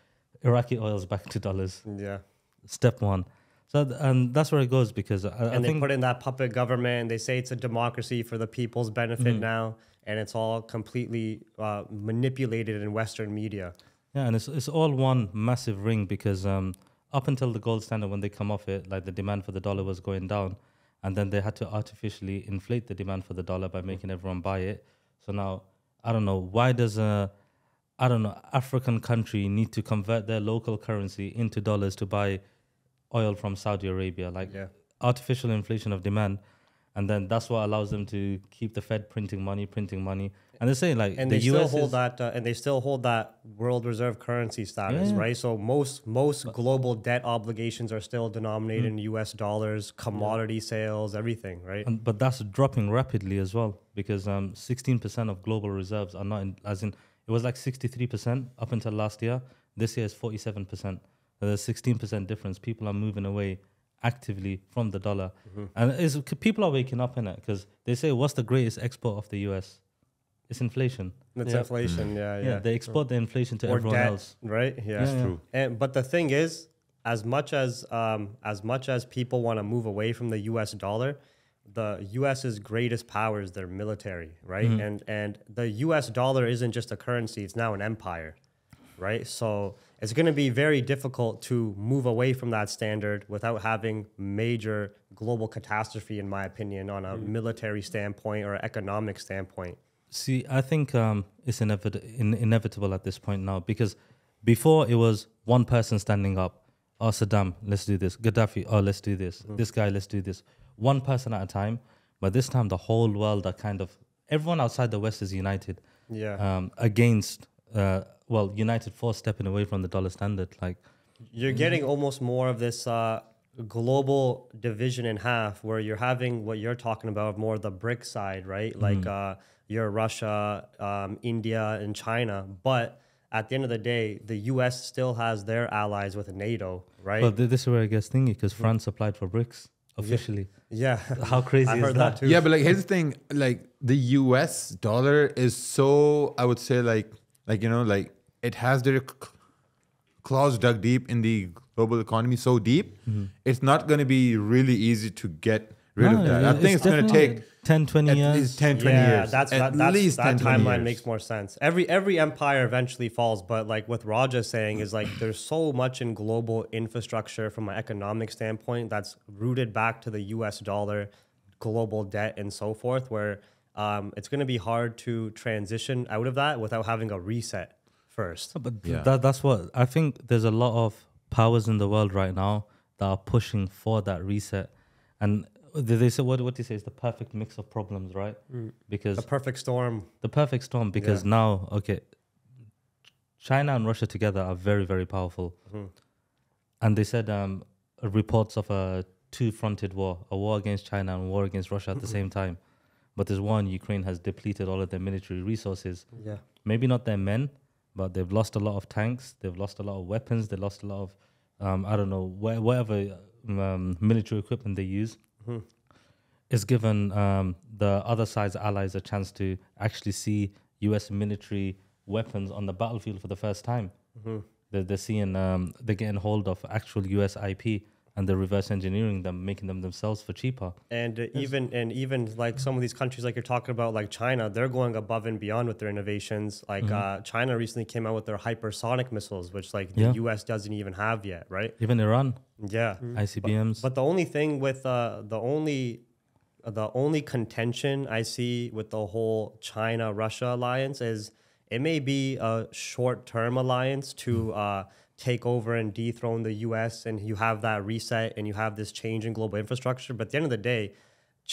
Iraqi oil's back to dollars. Yeah. Step one. So th- and that's where it goes because I, I and they put in that puppet government they say it's a democracy for the people's benefit Mm-hmm. now and it's all completely uh, manipulated in western media Yeah, and it's it's all one massive ring because um, up until the gold standard, when they come off it, like the demand for the dollar was going down, and then they had to artificially inflate the demand for the dollar by making everyone buy it. So now I don't know why does a I don't know African country need to convert their local currency into dollars to buy oil from Saudi Arabia, like Yeah. artificial inflation of demand. And then that's what allows them to keep the Fed printing money, printing money. And they're saying like and the they still US hold is, that uh, and they still hold that world reserve currency status Yeah. right so most most global debt obligations are still denominated Mm. in us dollars commodity sales everything right And, but that's dropping rapidly as well because um, 16% of global reserves are not in, as in, it was like 63% up until last year. This year is 47%. So there's 16% difference. People are moving away actively from the dollar. Mm-hmm. And it's, people are waking up in it because they say, what's the greatest export of the US? It's inflation. it's Yeah. inflation yeah Yeah, yeah, they export the inflation to or everyone debt else. right yeah, that's yeah. True. And but the thing is, as much as um, as much as people want to move away from the U.S. dollar, the U.S.'s greatest power is their military, right? Mm-hmm. And and the U.S. dollar isn't just a currency; it's now an empire, right? So it's going to be very difficult to move away from that standard without having major global catastrophe, in my opinion, on Mm. a military standpoint or economic standpoint. See, I think um, it's inevit- in- inevitable at this point now because before it was one person standing up. Oh, Saddam, let's do this. Gaddafi, oh, let's do this. This guy, let's do this. One person at a time. But this time, the whole world are kind of everyone outside the West is united Yeah. um, against. Uh, well, united for stepping away from the dollar standard. Like, you're getting almost more of this uh, global division in half where you're having what you're talking about more the BRICS side right like uh, you're russia um, india and china but at the end of the day the us still has their allies with nato right well, this is where it gets thingy because France applied for BRICS officially. yeah *laughs* How crazy i is heard that? that too Yeah, but like here's the thing: like the U.S. dollar is so I would say like like you know like it has their c- claws dug deep in the global economy so deep, mm-hmm. it's not going to be really easy to get rid No, of that. I think it's, going to take 10, 20 at years. least 10, 20 yeah, years. that's at that, that's, least that 10, timeline years. makes more sense. Every every empire eventually falls, but like what Raja's saying is like there's so much in global infrastructure from an economic standpoint that's rooted back to the U.S. dollar, global debt, and so forth, where um, it's going to be hard to transition out of that without having a reset first. But Yeah. that, that's what I think. There's a lot of powers in the world right now that are pushing for that reset, and they, they say what what they say is the perfect mix of problems, right? Because The perfect storm. the perfect storm. Because Yeah. now, okay, China and Russia together are very very powerful, and they said um, reports of a two-fronted war, a war against China and war against Russia at the *laughs* same time. But there's one Ukraine has depleted all of their military resources Yeah. maybe not their men, but they've lost a lot of tanks. They've lost a lot of weapons. They lost a lot of, um, I don't know, wha- whatever um, military equipment they use. It's given um, the other side's allies a chance to actually see U.S. military weapons on the battlefield for the first time. They're, they're seeing, um, they're getting hold of actual U.S. IP and they're reverse engineering them, making them themselves for cheaper. And uh, even and even like some of these countries, like you're talking about, like China, they're going above and beyond with their innovations. Like uh, China recently came out with their hypersonic missiles, which like the Yeah. U.S. doesn't even have yet, right? Even Iran, Yeah. ICBMs. But the only thing with uh, the only the only contention I see with the whole China Russia alliance is it may be a short term alliance to uh, take over and dethrone the US, and you have that reset and you have this change in global infrastructure. But at the end of the day,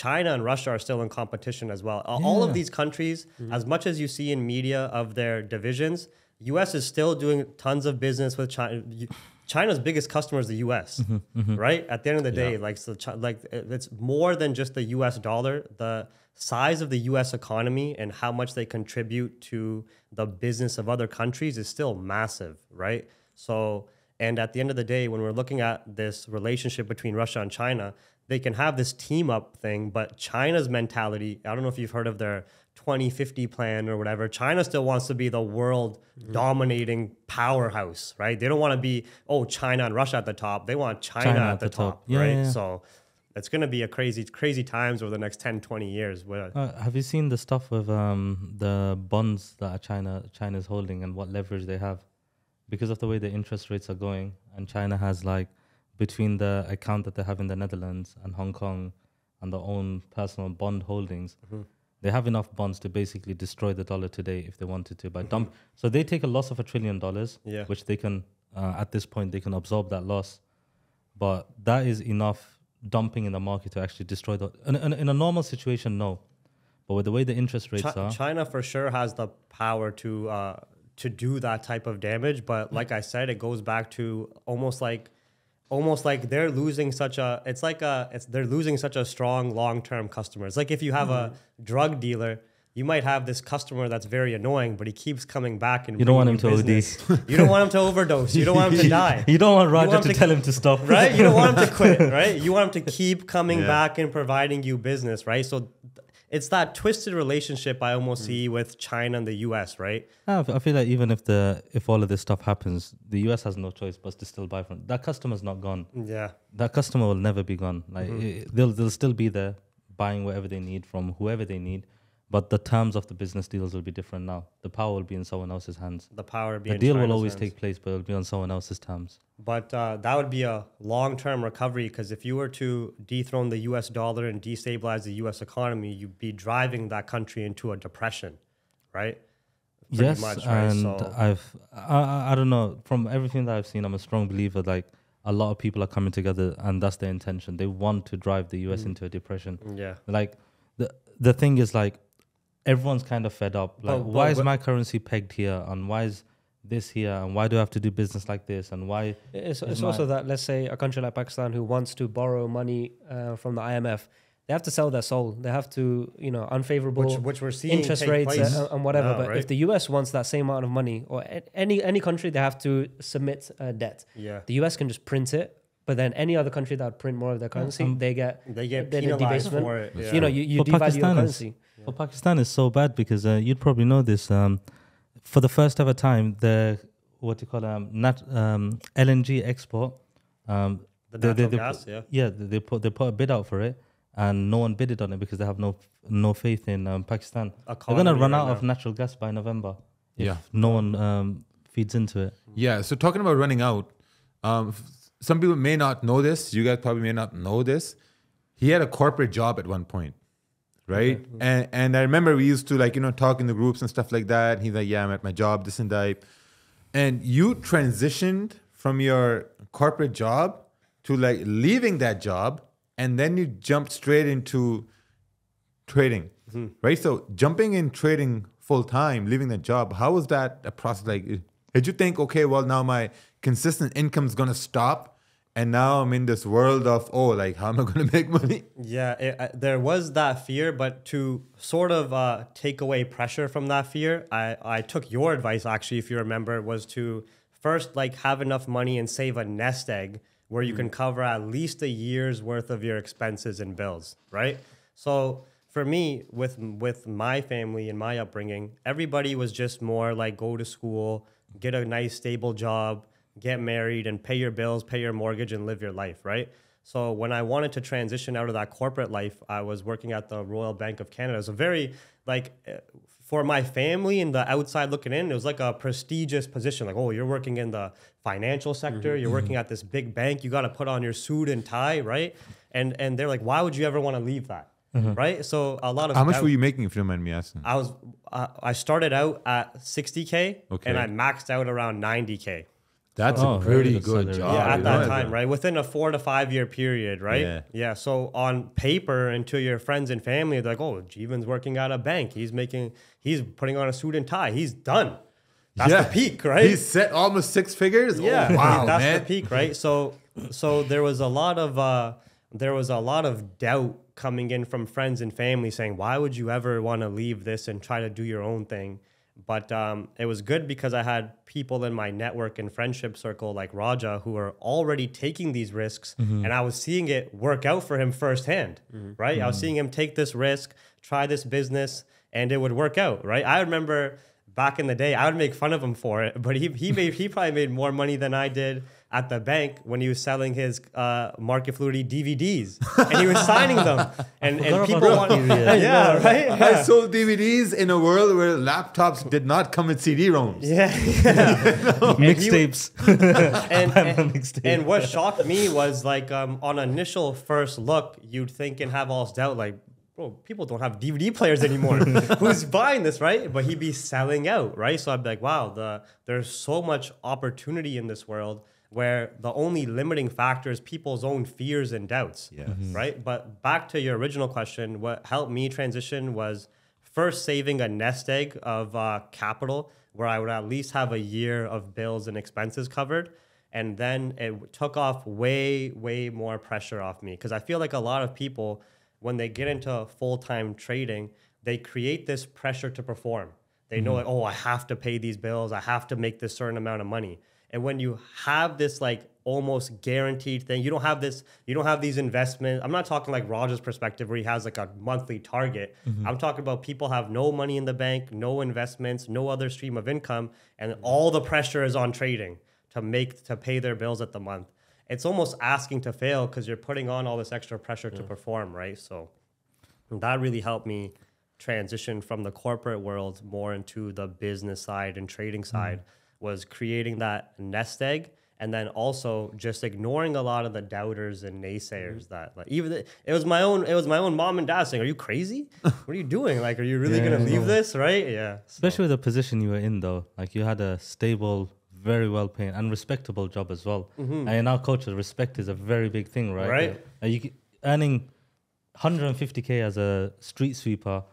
China and Russia are still in competition as well. Uh, All of these countries, as much as you see in media of their divisions, US is still doing tons of business with China. China's biggest customer is the US, right? At the end of the day, like so Chi- like it's more than just the US dollar. The size of the US economy and how much they contribute to the business of other countries is still massive, right? So, and at the end of the day, when we're looking at this relationship between Russia and China, they can have this team up thing, but China's mentality, I don't know if you've heard of their 2050 plan or whatever. China still wants to be the world dominating powerhouse, right? They don't want to be, oh, China and Russia at the top. They want China, at, the, top, Yeah, right? yeah. So it's going to be a crazy, crazy times over the next 10, 20 years. Where, Uh, have you seen the stuff with um, the bonds that China China's holding and what leverage they have? Because of the way the interest rates are going, and China has like between the account that they have in the Netherlands and Hong Kong and their own personal bond holdings, they have enough bonds to basically destroy the dollar today if they wanted to. By dump, so they take a loss of a trillion dollars, Yeah. which they can uh, at this point they can absorb that loss, but that is enough dumping in the market to actually destroy the. In, in, in a normal situation, no. But with the way the interest rates Chi- are, China for sure has the power to uh, to do that type of damage, but mm. like I said, it goes back to almost like almost like they're losing such a it's like a it's they're losing such a strong long-term customer. It's like if you have a mm-hmm. drug dealer, you might have this customer that's very annoying, but he keeps coming back and You don't want him to you OD. you don't want him to overdose. You don't want him to *laughs* die. you don't want Roger want to, to- tell him to stop, right? You don't want him to quit, *laughs* right? You want him to keep coming Yeah. back and providing you business, right? So th- it's that twisted relationship I almost see with China and the US, right? Ah, I f- I feel like even if the if all of this stuff happens, the US has no choice but to still buy from that customer's not gone. Yeah. That customer will never be gone. Like mm-hmm. i they'll they'll still be there buying whatever they need from whoever they need, but the terms of the business deals will be different now. The power will be in someone else's hands. The power The being deal will always hands. take place, but it'll be on someone else's terms. But uh, that would be a long-term recovery because if you were to dethrone the U.S. dollar and destabilize the U.S. economy, you'd be driving that country into a depression, right? Pretty yes, much, right? and So- I've I, I don't know from everything that I've seen, I'm a strong believer. Like a lot of people are coming together, and that's their intention. They want to drive the Mm. U.S. into a depression. Yeah. Like the the thing is like everyone's kind of fed up. Like But- why is wh- my currency pegged here, and why is this here, and why do I have to do business like this, and why? It's, it's also that let's say a country like Pakistan who wants to borrow money uh, from the IMF, they have to sell their soul. They have to, you know, unfavorable Which, which we're seeing interest rates and, and whatever. now, but right? if the US wants that same amount of money, or any any country, they have to submit uh, debt. yeah, The US can just print it, but then any other country that would print more of their currency, um, they get they get then a penalized for it. Yeah. you know you, you For devalue your currency. is- currency. For Pakistan is so bad because uh, you'd probably know this. Um, for the first ever time, the what do you call um, nat, um LNG export. Um, the they- they- natural they gas, put- yeah. yeah, they they put they put a bid out for it, and no one bidded on it because they have no no faith in um, Pakistan. They're gonna run right out of natural gas by November. if Yeah. no one um, feeds into it. Yeah. So talking about running out, um, f- some people may not know this. You guys probably may not know this. He had a corporate job at one point, right? And and I remember we used to like you know talk in the groups and stuff like that. He's like, yeah, I'm at my job, this and that. And you transitioned from your corporate job to like leaving that job, and then you jumped straight into trading, mm-hmm. right? So jumping in trading full time, leaving that job, how was that a process? Like, did you think, okay, well now my consistent income is gonna stop, and now I'm in this world of oh, like how am I gonna *laughs* make money? Yeah, it, uh, there was that fear, but to sort of uh, take away pressure from that fear, I, I took your advice actually, if you remember, was to first like have enough money and save a nest egg where you can cover at least a year's worth of your expenses and bills, right? So for me, with with my family and my upbringing, everybody was just more like go to school, get a nice stable job, get married, and pay your bills, pay your mortgage, and live your life, right? So when I wanted to transition out of that corporate life, I was working at the Royal Bank of Canada. It was a very like uh, for my family and the outside looking in, it was like a prestigious position. Like, oh, you're working in the financial sector, you're working at this big bank, you got to put on your suit and tie, right? And and they're like, why would you ever want to leave that? right? So a lot of How much doubt- were you making, if you don't mind me asking? I was uh, I started out at 60k Okay. and I maxed out around 90k. That's Oh, a pretty good good job. yeah, at that know, time, right? Within a four to five year period, right? Yeah. yeah. So on paper, and to your friends and family, they're like, "Oh, Jevan's working at a bank. He's making, he's putting on a suit and tie. He's done. That's Yeah. the peak, right? He set almost six figures. yeah, Oh, wow, *laughs* that's man. the peak, right? So, so there was a lot of, uh, there was a lot of doubt coming in from friends and family saying, "Why would you ever want to leave this and try to do your own thing?" But um, it was good because I had people in my network and friendship circle like Raja who are already taking these risks, mm-hmm. and I was seeing it work out for him firsthand. Mm-hmm. Right, I was mm-hmm. seeing him take this risk, try this business, and it would work out. Right, I remember back in the day, I would make fun of him for it, but he he made he probably made more money than I did at the bank when he was selling his uh, Market Fluidity DVDs, and he was signing them, *laughs* and, and people about want, *laughs* that period. yeah, right, I sold DVDs in a world where laptops did not come with CD-ROMs. Yeah, *laughs* yeah. And Mixtapes. and, and, mixtape. and what shocked me was like um, on initial first look, you'd think and have all this doubt, like, bro, people don't have DVD players anymore. Who's buying this, right? But he'd be selling out, right? So I'd be like, wow, the there's so much opportunity in this world where the only limiting factor is people's own fears and doubts. Yes. Mhm. Right. But back to your original question, what helped me transition was first saving a nest egg of uh, capital where I would at least have a year of bills and expenses covered. And then it took off way, way more pressure off me. Because I feel like a lot of people, when they get into full time trading, they create this pressure to perform. They know, like, oh, I have to pay these bills, I have to make this certain amount of money. And when you have this like almost guaranteed thing, you don't have this, you don't have these investments. I'm not talking like Raja's perspective where he has like a monthly target. Mm-hmm. I'm talking about people have no money in the bank, no investments, no other stream of income, and all the pressure is on trading to make to pay their bills at the month. It's almost asking to fail because you're putting on all this extra pressure to perform, right? So that really helped me transition from the corporate world more into the business side and trading side mm-hmm. Was creating that nest egg and then also just ignoring a lot of the doubters and naysayers that like even the, it was my own it was my own mom and dad saying are you crazy *laughs* what are you doing like are you really Yeah, gonna yeah. leave this right yeah So- Especially with the position you were in, though. Like you had a stable, very well paying and respectable job as well. And in our culture, respect is a very big thing, right? Mm-hmm. Right. Uh, you earning 150k as a street sweeper.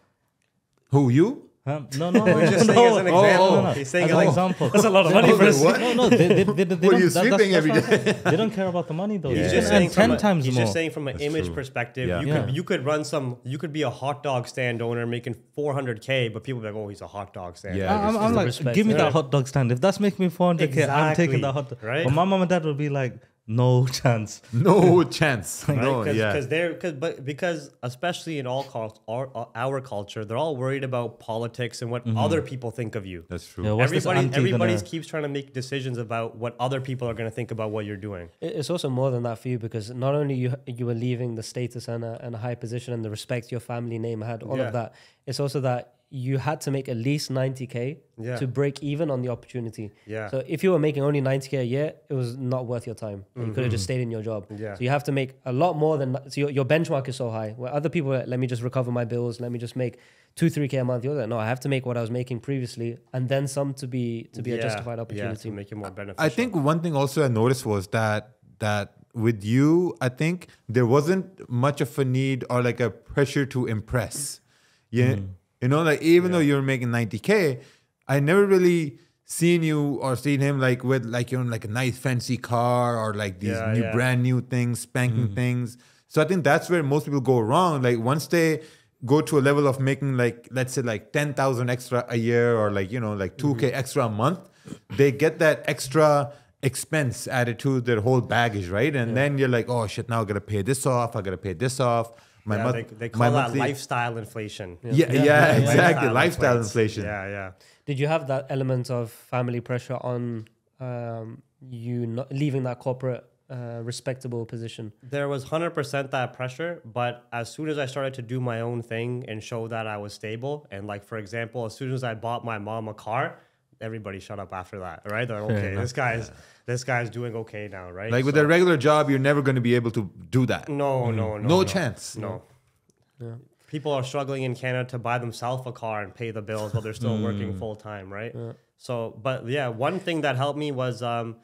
Who you? Um, no, no, He's just no, saying as an no, example. no, no. He's saying as as an a- example. That's a lot of money for us. What? No, no, they, they, they, they What are don't. you that- that's- sweeping that's every what I'm saying. They don't care about the money though. Yeah. He's can just saying ten from a, times he's more. just saying from an image true. perspective, Yeah. you Yeah. could you could run some you could be a hot dog stand owner making 400k, but people be like, oh, he's a hot dog stand. Yeah. I- I'm, I'm like, respect, give me yeah. that hot dog stand. If that's making me 400k, I'm taking that hot dog. right? But my mom and dad will be like, no chance. No chance. *laughs* right? No, Cause, yeah. 'cause they're because but because especially in all cult, our, our culture, they're all worried about politics and what mm-hmm. other people think of you. That's true. Yeah, Everybody, auntie everybody gonna- keeps trying to make decisions about what other people are going to think about what you're doing. It's also more than that for you because not only you you were leaving the status and a, and a high position and the respect your family name had, all Yeah. of that. It's also that you had to make at least 90k Yeah. to break even on the opportunity. Yeah. So if you were making only 90k a year, it was not worth your time. You could have just stayed in your job. Mm-hmm. Yeah. So you have to make a lot more than so your, your benchmark is so high. Where other people are like, let me just recover my bills, let me just make two, three k a month. You're like, no, I have to make what I was making previously and then some to be to be a Yeah, justified Yeah, opportunity. to make it more beneficial. I think one thing also I noticed was that that with you, I think there wasn't much of a need or like a pressure to impress. Yeah, you know, like even though you're making 90k, I never really seen you or seen him like with like you know like a nice fancy car or like these Yeah, new yeah. brand new things, spanking mm-hmm. things. So I think that's where most people go wrong. Like once they go to a level of making like let's say like 10,000 extra a year or like you know like 2k mm-hmm. extra a month, they get that extra expense added to their whole baggage, right? And then you're like, oh shit, now I gotta pay this off, I gotta pay this off. My yeah, month- they, they my call that monthly- lifestyle inflation. Yeah, yeah, Yeah. exactly. Lifestyle inflates. inflation. Yeah, yeah. Did you have that element of family pressure on um, you not leaving that corporate uh, respectable position? There was 100% that pressure, but as soon as I started to do my own thing and show that I was stable, and like, for example, as soon as I bought my mom a car, everybody shut up after that, right? They're *laughs* okay, this guy's this guy's doing okay now, right? Like with a regular job, you're never going to be able to do that. no, no, no, No chance. No. people are struggling in Canada to buy themselves a car and pay the bills while they're still working Mm. full time, right? So, but yeah, one thing that helped me was um,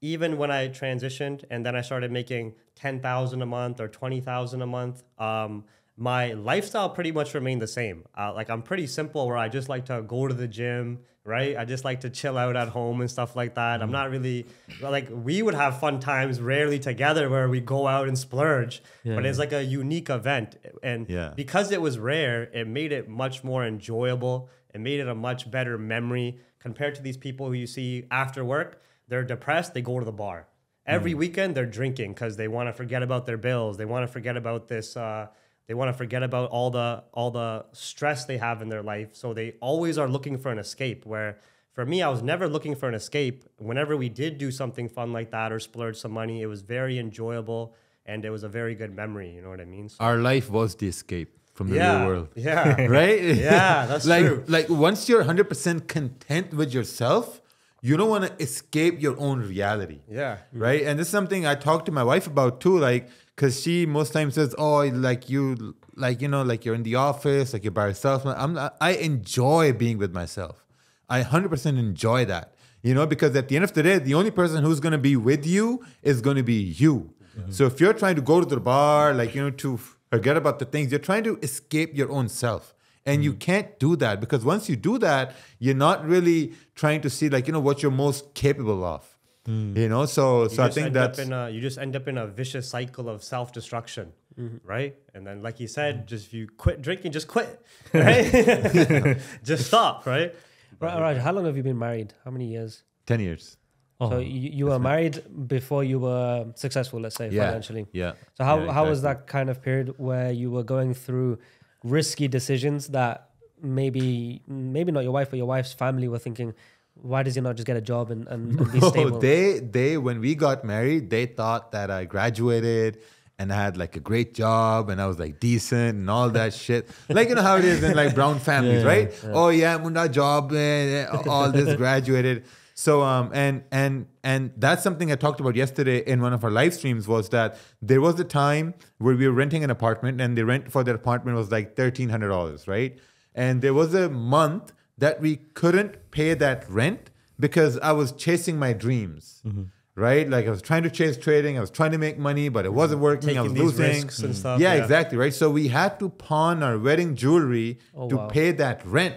even when I transitioned and then I started making ten thousand a month or twenty thousand a month, um, my lifestyle pretty much remained the same. Uh, like I'm pretty simple, where I just like to go to the gym, right? I just like to chill out at home and stuff like that. I'm not really like we would have fun times rarely together where we go out and splurge, but Yeah. it's like a unique event, and Yeah. because it was rare, it made it much more enjoyable. It made it a much better memory compared to these people who you see after work. They're depressed, they go to the bar. Every weekend, they're drinking because they want to forget about their bills. They want to forget about this. Uh, they want to forget about all the all the stress they have in their life. So they always are looking for an escape. Where for me, I was never looking for an escape. Whenever we did do something fun like that or splurge some money, it was very enjoyable and it was a very good memory. You know what I mean? So- Our life was the escape from the yeah, real world. *laughs* yeah. *laughs* right? Yeah, that's *laughs* like, true. Like once you're 100% content with yourself, you don't want to escape your own reality. Yeah. Right. And this is something I talk to my wife about too. Like, cause she most times says, "Oh, like you, like you know, like you're in the office, like you're by yourself." I'm, I enjoy being with myself. I 100% enjoy that. You know, because at the end of the day, the only person who's going to be with you is going to be you. Mm-hmm. So if you're trying to go to the bar, like you know, to forget about the things, you're trying to escape your own self. And you mm-hmm. can't do that because once you do that, you're not really trying to see like you know what you're most capable of. Mm. You know, so You so I think end up that's a, you just end up in a vicious cycle of self destruction, mm-hmm. right? And then, like you said, mm-hmm. just if you quit drinking, just quit, *laughs* right? *laughs* just stop, right? Right, right. How long have you been married? How many years? ten years. so oh. you, you were married before you were successful, let's say, Yeah, financially. yeah. So how, Yeah, how was that kind of period where you were going through risky decisions that maybe maybe not your wife, but your wife's family were thinking, why does he not just get a job and, and, and be *laughs* stable? they they when we got married, they thought that I graduated and I had like a great job and I was like decent and all that *laughs* shit. Like you know how it is in like brown *laughs* families, Yeah, right? Oh yeah, munda job and all this graduated. So um and and and that's something I talked about yesterday in one of our live streams was that there was a time where we were renting an apartment and the rent for that apartment was like thirteen hundred dollars, right? And there was a month that we couldn't pay that rent because I was chasing my dreams. Mm-hmm. Right? Like I was trying to chase trading, I was trying to make money, but it wasn't working. I was these losing. risks and mm-hmm. stuff, Yeah, yeah. exactly. Right. So we had to pawn our wedding jewelry Oh, to wow. pay that rent.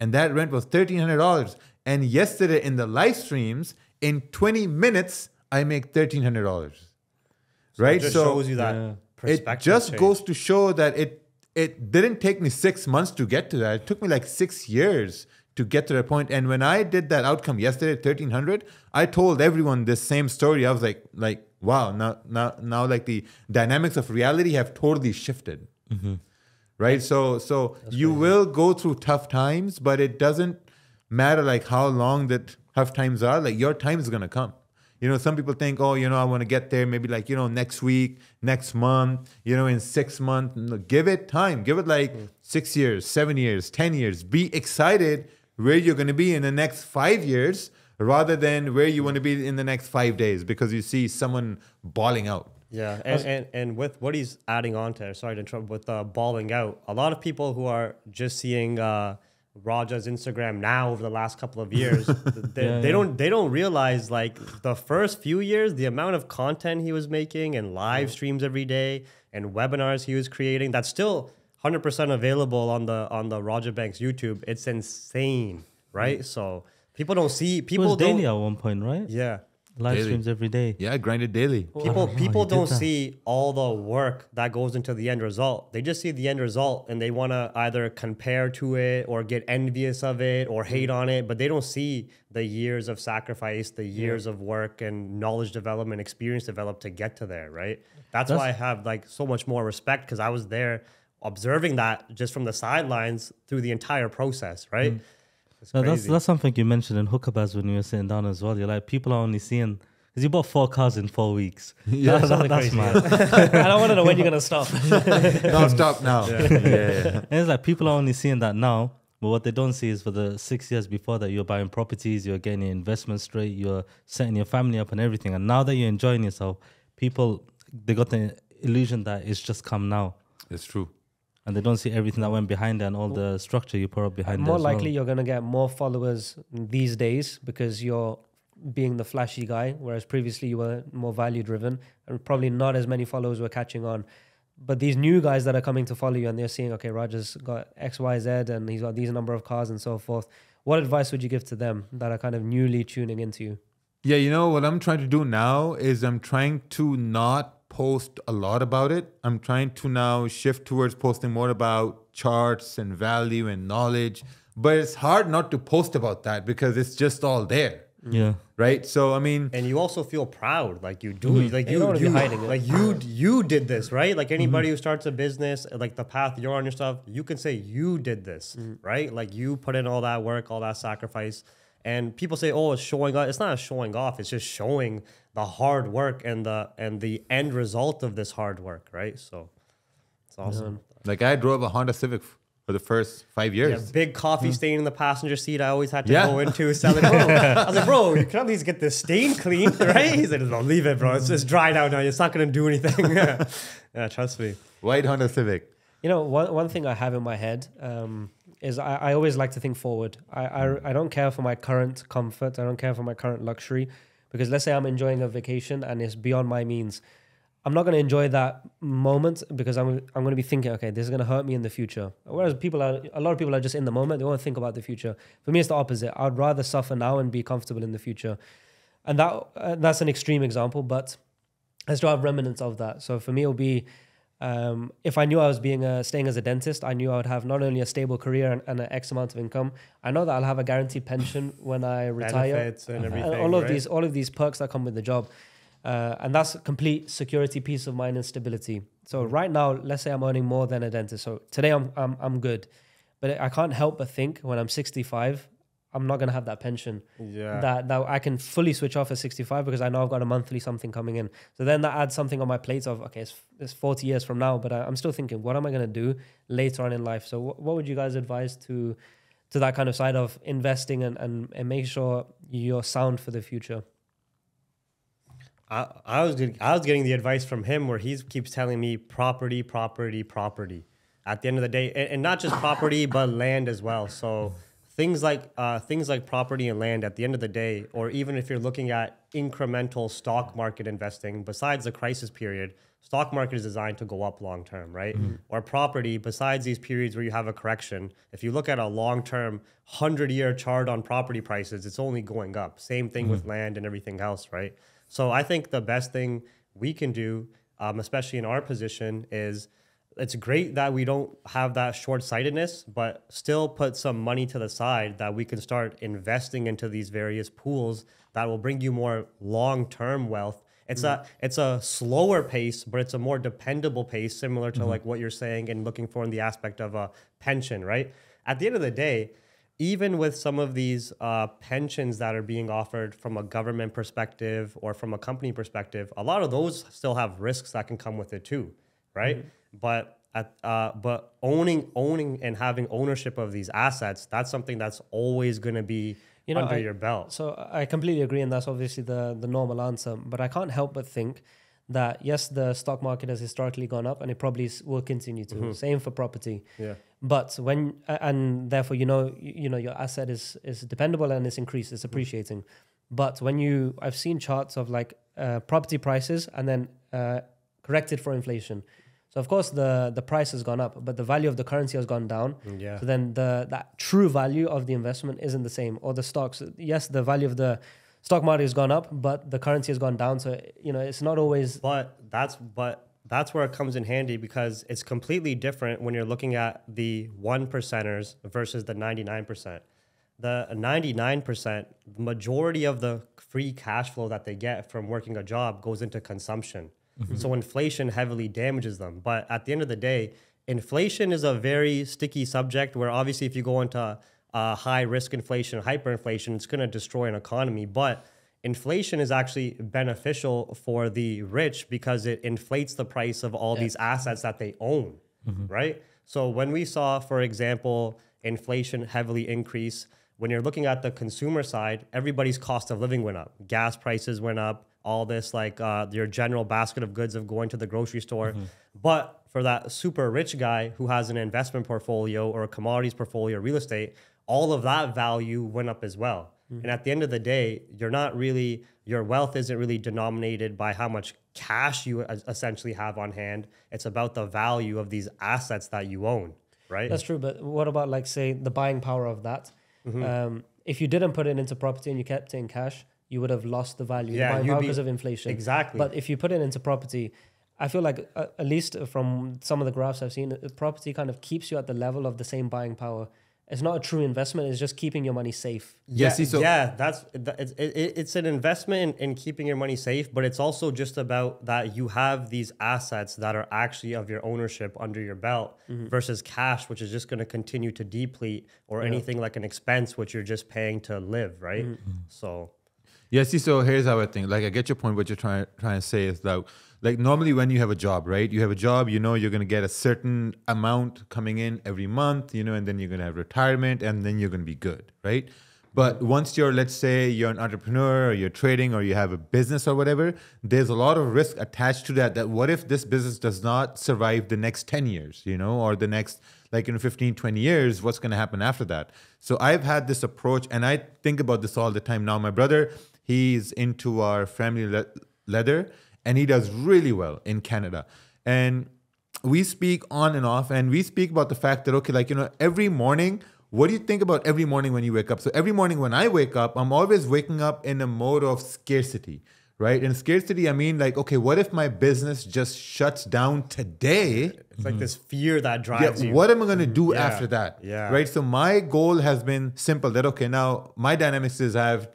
And that rent was $1,300. And yesterday in the live streams, in 20 minutes, I make $1,300. Right? It just shows you that Yeah. it just change. goes to show that it it didn't take me six months to get to that. It took me like six years to get to that point. And when I did that outcome yesterday, thirteen hundred, I told everyone this same story. I was like, like, wow, now now now like the dynamics of reality have totally shifted. Mm-hmm. Right? So so you will go through tough times, but it doesn't matter like how long that tough times are, like your time is gonna come. You know, some people think, oh, you know, I want to get there maybe like, you know, next week, next month, you know, in six months. No, give it time. Give it like six years, seven years, 10 years. Be excited where you're going to be in the next five years rather than where you want to be in the next five days because you see someone bawling out. Yeah, and, and, and with what he's adding on to, sorry to interrupt, with uh, balling out, a lot of people who are just seeing uh, Raja's Instagram now over the last couple of years, *laughs* they, Yeah, they yeah. don't they don't realize like the first few years, the amount of content he was making and live streams every day and webinars he was creating. That's still 100% available on the on the Raja Banks YouTube. It's insane, right? So people don't see It people was don't. daily at one point, right? Yeah. Live Daily. streams every day. Yeah, grind it daily. People wow, people don't see all the work that goes into the end result. They just see the end result and they want to either compare to it or get envious of it or hate on it, but they don't see the years of sacrifice, the years of work and knowledge development, experience developed to get to there, right? That's, why I have like so much more respect because I was there observing that just from the sidelines through the entire process, right? Mm. It's No, that's crazy. that's something you mentioned in Hookabaz when you were sitting down as well. You're like, people are only seeing because you bought four cars in four weeks. *laughs* Yeah, That's something that's crazy. mad. *laughs* I don't want to know when you're gonna stop. *laughs* no, stop now. yeah, yeah. And it's like people are only seeing that now, but what they don't see is for the six years before that, you're buying properties, you're getting your investment straight, you're setting your family up and everything. And now that you're enjoying yourself, people they got the illusion that it's just come now. It's true. And they don't see everything that went behind it and all the structure you put up behind it. more as well. likely you're going to get more followers these days because you're being the flashy guy whereas previously you were more value driven and probably not as many followers were catching on but these new guys that are coming to follow you and they're seeing okay Raja's got xyz and he's got these number of cars and so forth what advice would you give to them that are kind of newly tuning into you Yeah, you know what I'm trying to do now is I'm trying to not post a lot about it. I'm trying to now shift towards posting more about charts and value and knowledge. But it's hard not to post about that because it's just all there, Yeah. right? So I mean, and you also feel proud like you do Mm-hmm. like You you don't wanna be you hiding it. like you you did this right like anybody Mm-hmm. who starts a business like the path you're on your stuff you can say you did this Mm-hmm. right like you put in all that work all that sacrifice and people say oh it's showing off it's not showing off it's just showing the hard work and the and the end result of this hard work right so it's awesome like I drove a Honda Civic for the first five yeah, years. big coffee stain in the passenger seat. I always had to Yeah. go into *laughs* selling. Bro, I was like, bro, you can at least get this stain clean, *laughs* right? He's like, no, leave it, bro. It's just dried out now. It's not gonna do anything. *laughs* yeah, trust me. White Honda Civic. You know, one, one thing I have in my head um, is I, I always like to think forward. I, I, I don't care for my current comfort. I don't care for my current luxury. Because let's say I'm enjoying a vacation and it's beyond my means. I'm not going to enjoy that moment because I'm, I'm going to be thinking, okay, this is going to hurt me in the future. Whereas people are, a lot of people are just in the moment. They won't think about the future. For me, it's the opposite. I'd rather suffer now and be comfortable in the future. And that uh, that's an extreme example, but I still have remnants of that. So for me, it'll be um, if I knew I was being a, staying as a dentist, I knew I would have not only a stable career and, and an X amount of income. I know that I'll have a guaranteed pension when I *laughs* retire. Benefits and And everything. all of right? these, all of these perks that come with the job, uh, and that's complete security, peace of mind, and stability. So Mm-hmm. right now, let's say I'm earning more than a dentist. So today I'm I'm I'm good, but I can't help but think when I'm 65, I'm not gonna have that pension Yeah. that that I can fully switch off at 65 because I know I've got a monthly something coming in. So then that adds something on my plate of okay, it's, it's 40 years from now, but I, I'm still thinking, what am I going to do later on in life? So wh- what would you guys advise to to that kind of side of investing and and, and make sure you're sound for the future? I, I was getting, I was getting the advice from him where he keeps telling me property, property, property. At the end of the day, and, and not just property, but land as well. So things like uh, things like property and land. At the end of the day, or even if you're looking at incremental stock market investing, besides the crisis period, stock market is designed to go up long term, right? Or property, besides these periods where you have a correction, if you look at a long term, hundred year chart on property prices, it's only going up. Same thing with land and everything else, right? So I think the best thing we can do, um, especially in our position, is it's great that we don't have that short sightedness, but still put some money to the side that we can start investing into these various pools that will bring you more long term wealth. It's mm-hmm. a it's a slower pace, but it's a more dependable pace, similar to mm-hmm. like what you're saying and looking for in the aspect of a pension, right? At the end of the day, even with some of these uh, pensions that are being offered from a government perspective or from a company perspective, a lot of those still have risks that can come with it too, right? Mm-hmm. But at, uh, but owning owning and having ownership of these assets, that's something that's always going to be You know, under I- your belt. So I completely agree, and that's obviously the the normal answer. But I can't help but think that yes, the stock market has historically gone up, and it probably will continue to. Same for property. Yeah. But when and therefore you know you, you know your asset is is dependable and it's increased, it's appreciating. But when you I've seen charts of like uh, property prices and then uh, corrected for inflation. So of course the the price has gone up, but the value of the currency has gone down. Yeah. So then the that true value of the investment isn't the same. Or the stocks, yes, the value of the stock market has gone up, but the currency has gone down. So you know it's not always But that's but that's where it comes in handy because it's completely different when you're looking at the one percenters versus the 99%. The 99%, the majority of the free cash flow that they get from working a job goes into consumption. So inflation heavily damages them. But at the end of the day, inflation is a very sticky subject where obviously if you go into uh, high risk inflation, hyperinflation, it's going to destroy an economy. But inflation is actually beneficial for the rich because it inflates the price of all these assets that they own, right? So when we saw, for example, inflation heavily increase, when you're looking at the consumer side, everybody's cost of living went up. Gas prices went up, all this like uh, your general basket of goods of going to the grocery store. Mm-hmm. But for that super rich guy who has an investment portfolio or a commodities portfolio, real estate, all of that value went up as well. Mm-hmm. And at the end of the day, you're not really your wealth isn't really denominated by how much cash you essentially have on hand. It's about the value of these assets that you own, right? That's true, but what about like say the buying power of that? Mm-hmm. Um, if you didn't put it into property and you kept it in cash, you would have lost the value, Yeah, the buying you'd power be- because of inflation. Exactly. But if you put it into property, I feel like uh, at least from some of the graphs I've seen, uh, property kind of keeps you at the level of the same buying power. It's not a true investment; it's just keeping your money safe. Yeah, yeah, see, so- yeah, that's it's it, it- it's an investment in, in keeping your money safe, but it's also just about that you have these assets that are actually of your ownership under your belt Mm-hmm. versus cash, which is just going to continue to deplete, or anything like an expense which you're just paying to live, right? Mm-hmm. So Yeah, see, so here's how I think. Like, I get your point. What you're trying trying to say is that, like, normally when you have a job, right? You have a job, you know, you're gonna get a certain amount coming in every month, you know, and then you're gonna have retirement, and then you're gonna be good, right? But once you're, let's say, you're an entrepreneur, or you're trading, or you have a business or whatever, there's a lot of risk attached to that. That what if this business does not survive the next 10 years, you know, or the next, like, in 15, 20 years, what's gonna happen after that? So I've had this approach, and I think about this all the time. Now, my brother, he's into our family le- leather and he does really well in Canada. And we speak on and off and we speak about the fact that, okay, like, you know, every morning, what do you think about every morning when you wake up? So every morning when I wake up, I'm always waking up in a mode of scarcity, right? And scarcity, I mean, like, okay, what if my business just shuts down today? it's like mm-hmm. this fear that Yeah, drives you. what am I going to do mm-hmm. Yeah, after that? yeah. Right. So my goal has been simple that, okay, now my dynamics is I have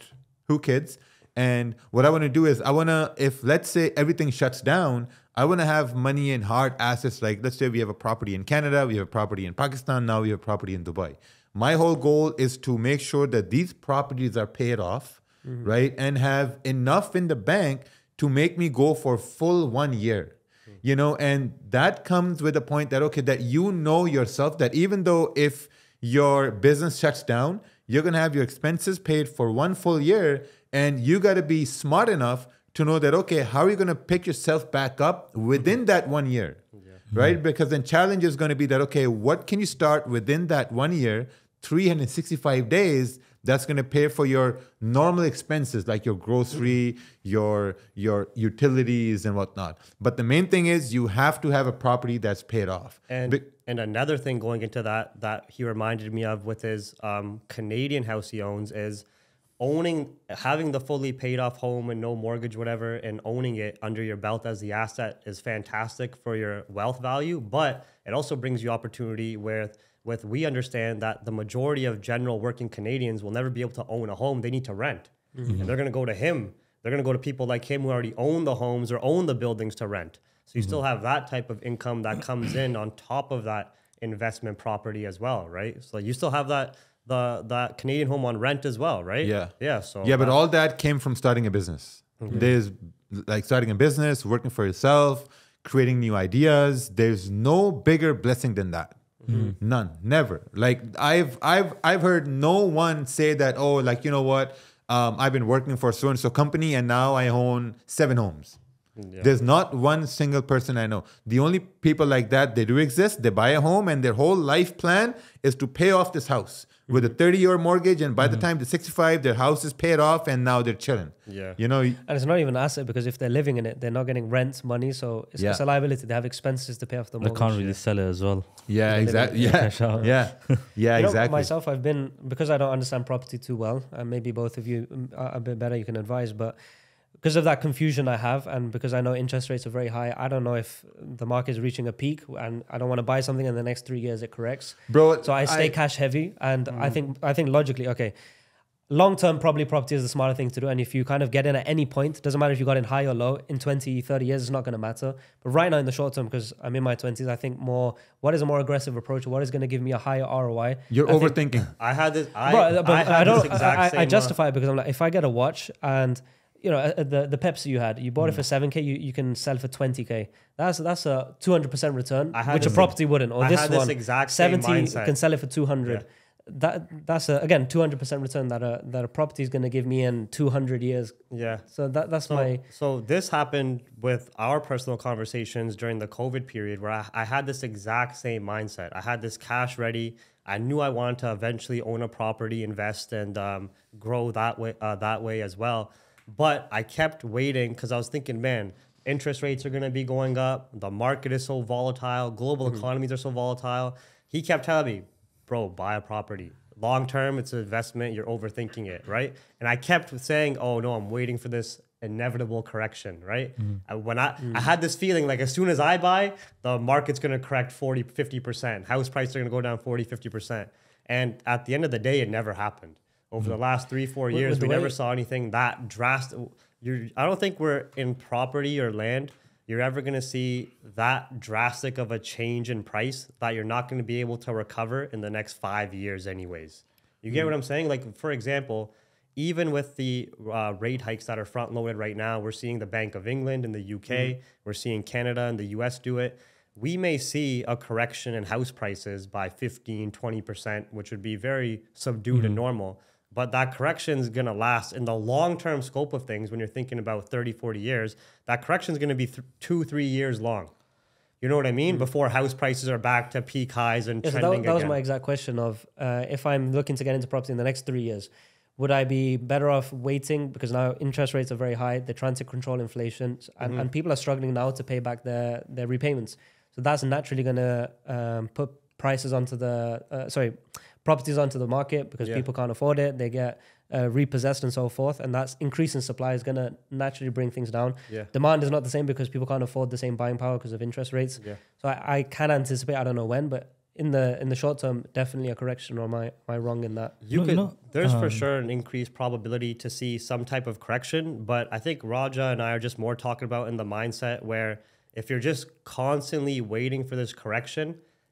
two kids. And what I want to do is I want to, if let's say everything shuts down, I want to have money in hard assets. Like let's say we have a property in Canada, we have a property in Pakistan, now we have property in Dubai. My whole goal is to make sure that these properties are paid off, mm-hmm. right? And have enough in the bank to make me go for full one year mm. you know and that comes with a point that okay that you know yourself that even though if your business shuts down you're going to have your expenses paid for one full year and you got to be smart enough to know that okay how are you going to pick yourself back up within that one year? Right? Because then challenge is going to be that okay what can you start within that one year 365 days that's going to pay for your normal expenses like your grocery your your utilities and whatnot. But the main thing is you have to have a property that's paid off. And Be- and another thing going into that that he reminded me of with his um, Canadian house he owns is owning having the fully paid off home and no mortgage whatever and owning it under your belt as the asset is fantastic for your wealth value. But it also brings you opportunity where with we understand that the majority of general working Canadians will never be able to own a home. They need to rent. And they're going to go to him. They're going to go to people like him who already own the homes or own the buildings to rent so you mm-hmm. still have that type of income that comes in on top of that investment property as well, right? So you still have that the that Canadian home on rent as well, right? Yeah. Yeah. So yeah, but all that came from starting a business. Mm-hmm. There's like starting a business, working for yourself, creating new ideas. There's no bigger blessing than that. Mm-hmm. None, never. Like I've I've I've heard no one say that. Oh, like you know what? Um, I've been working for so and so company, and now I own seven homes. There's not one single person I know. The only people like that, they do exist. They buy a home and their whole life plan is to pay off this house with a mm-hmm. 30 year mortgage. And by the mm-hmm. time they're 65, their house is paid off and now they're chilling. Yeah. You know, And it's not even an asset eh, because if they're living in it, they're not getting rent money, so it's, Yeah. it's a liability. They have expenses to pay off the mortgage. They can't really sell it as well. yeah, exactly. in Yeah. cash. *laughs* Yeah. Yeah, You know, exactly. myself, I've been because I don't understand property too well, and maybe both of you mm, are a bit better. You can advise, but because of that confusion I have, and because I know interest rates are very high, I don't know if the market is reaching a peak, and I don't want to buy something in the next three years it corrects. Bro, So I stay I- cash heavy, and I mm. think I think logically, okay, long term probably property is the smarter thing to do. And if you kind of get in at any point, doesn't matter if you got in high or low, in 20, 30 years, it's not going to matter. But right now in the short term, because I'm in my 20s, I think more what is a more aggressive approach? What is going to give me a higher ROI? You're I think- overthinking. I had this. I, but, but I, I, don't. This exact I, I same, uh, justify it because I'm like, if I get a watch and you know uh, the the Pepsi you had, you bought it Mm. for seven k, you, you can sell for twenty k. That's that's a two hundred percent return, I had which a this- property wouldn't. Or I this had this one, exact same seventy mindset. can sell it for two hundred. that that's a, again 200% return that a that a property is going to give me in 200 years. Yeah. So that that's So, my so this happened with our personal conversations during the COVID period where I, I had this exact same mindset. I had this cash ready. I knew I wanted to eventually own a property, invest, and um, grow that way uh, that way as well. But I kept waiting because I was thinking, man, interest rates are going to be going up. The market is so volatile. Global economies are so volatile. He kept telling me, bro, buy a property. Long term, it's an investment. You're overthinking it, right? And I kept saying, oh no, I'm waiting for this inevitable correction, right? Uh, When I, I had this feeling like as soon as I buy, the market's gonna correct 40, 50%. House prices are gonna go down 40, 50%. And at the end of the day, it never happened. Over the last three, four years, with we never saw anything that drastic. You're, I don't think we're in property or land. You're ever going to see that drastic of a change in price that you're not going to be able to recover in the next five years, anyways. You get what I'm saying? Like, for example, even with the uh, rate hikes that are front loaded right now, we're seeing the Bank of England in the UK, we're seeing Canada and the US do it. We may see a correction in house prices by 15, 20%, which would be very subdued and normal. But that correction is going to last in the long term scope of things when you're thinking about 30, 40 years. That correction is going to be th- two, three years long. You know what I mean? Before house prices are back to peak highs and Yeah, so trending that, that was again. my exact question of uh, if I'm looking to get into property in the next three years, would I be better off waiting because now interest rates are very high, they're trying to control inflation, and, Mm-hmm. and people are struggling now to pay back their, their repayments. So that's naturally going to um, put prices onto the, uh, sorry, properties onto the market because Yeah. people can't afford it, they get uh, repossessed and so forth, and that's increasing supply is going to naturally bring things down. Yeah. Demand is not the same because people can't afford the same buying power because of interest rates. Yeah. So I, I can anticipate. I don't know when, but in the in the short term, definitely a correction. Or am I am I wrong in that? You No, could. no, there's for um, sure an increased probability to see some type of correction, but I think Raja and I are just more talking about in the mindset where if you're just constantly waiting for this correction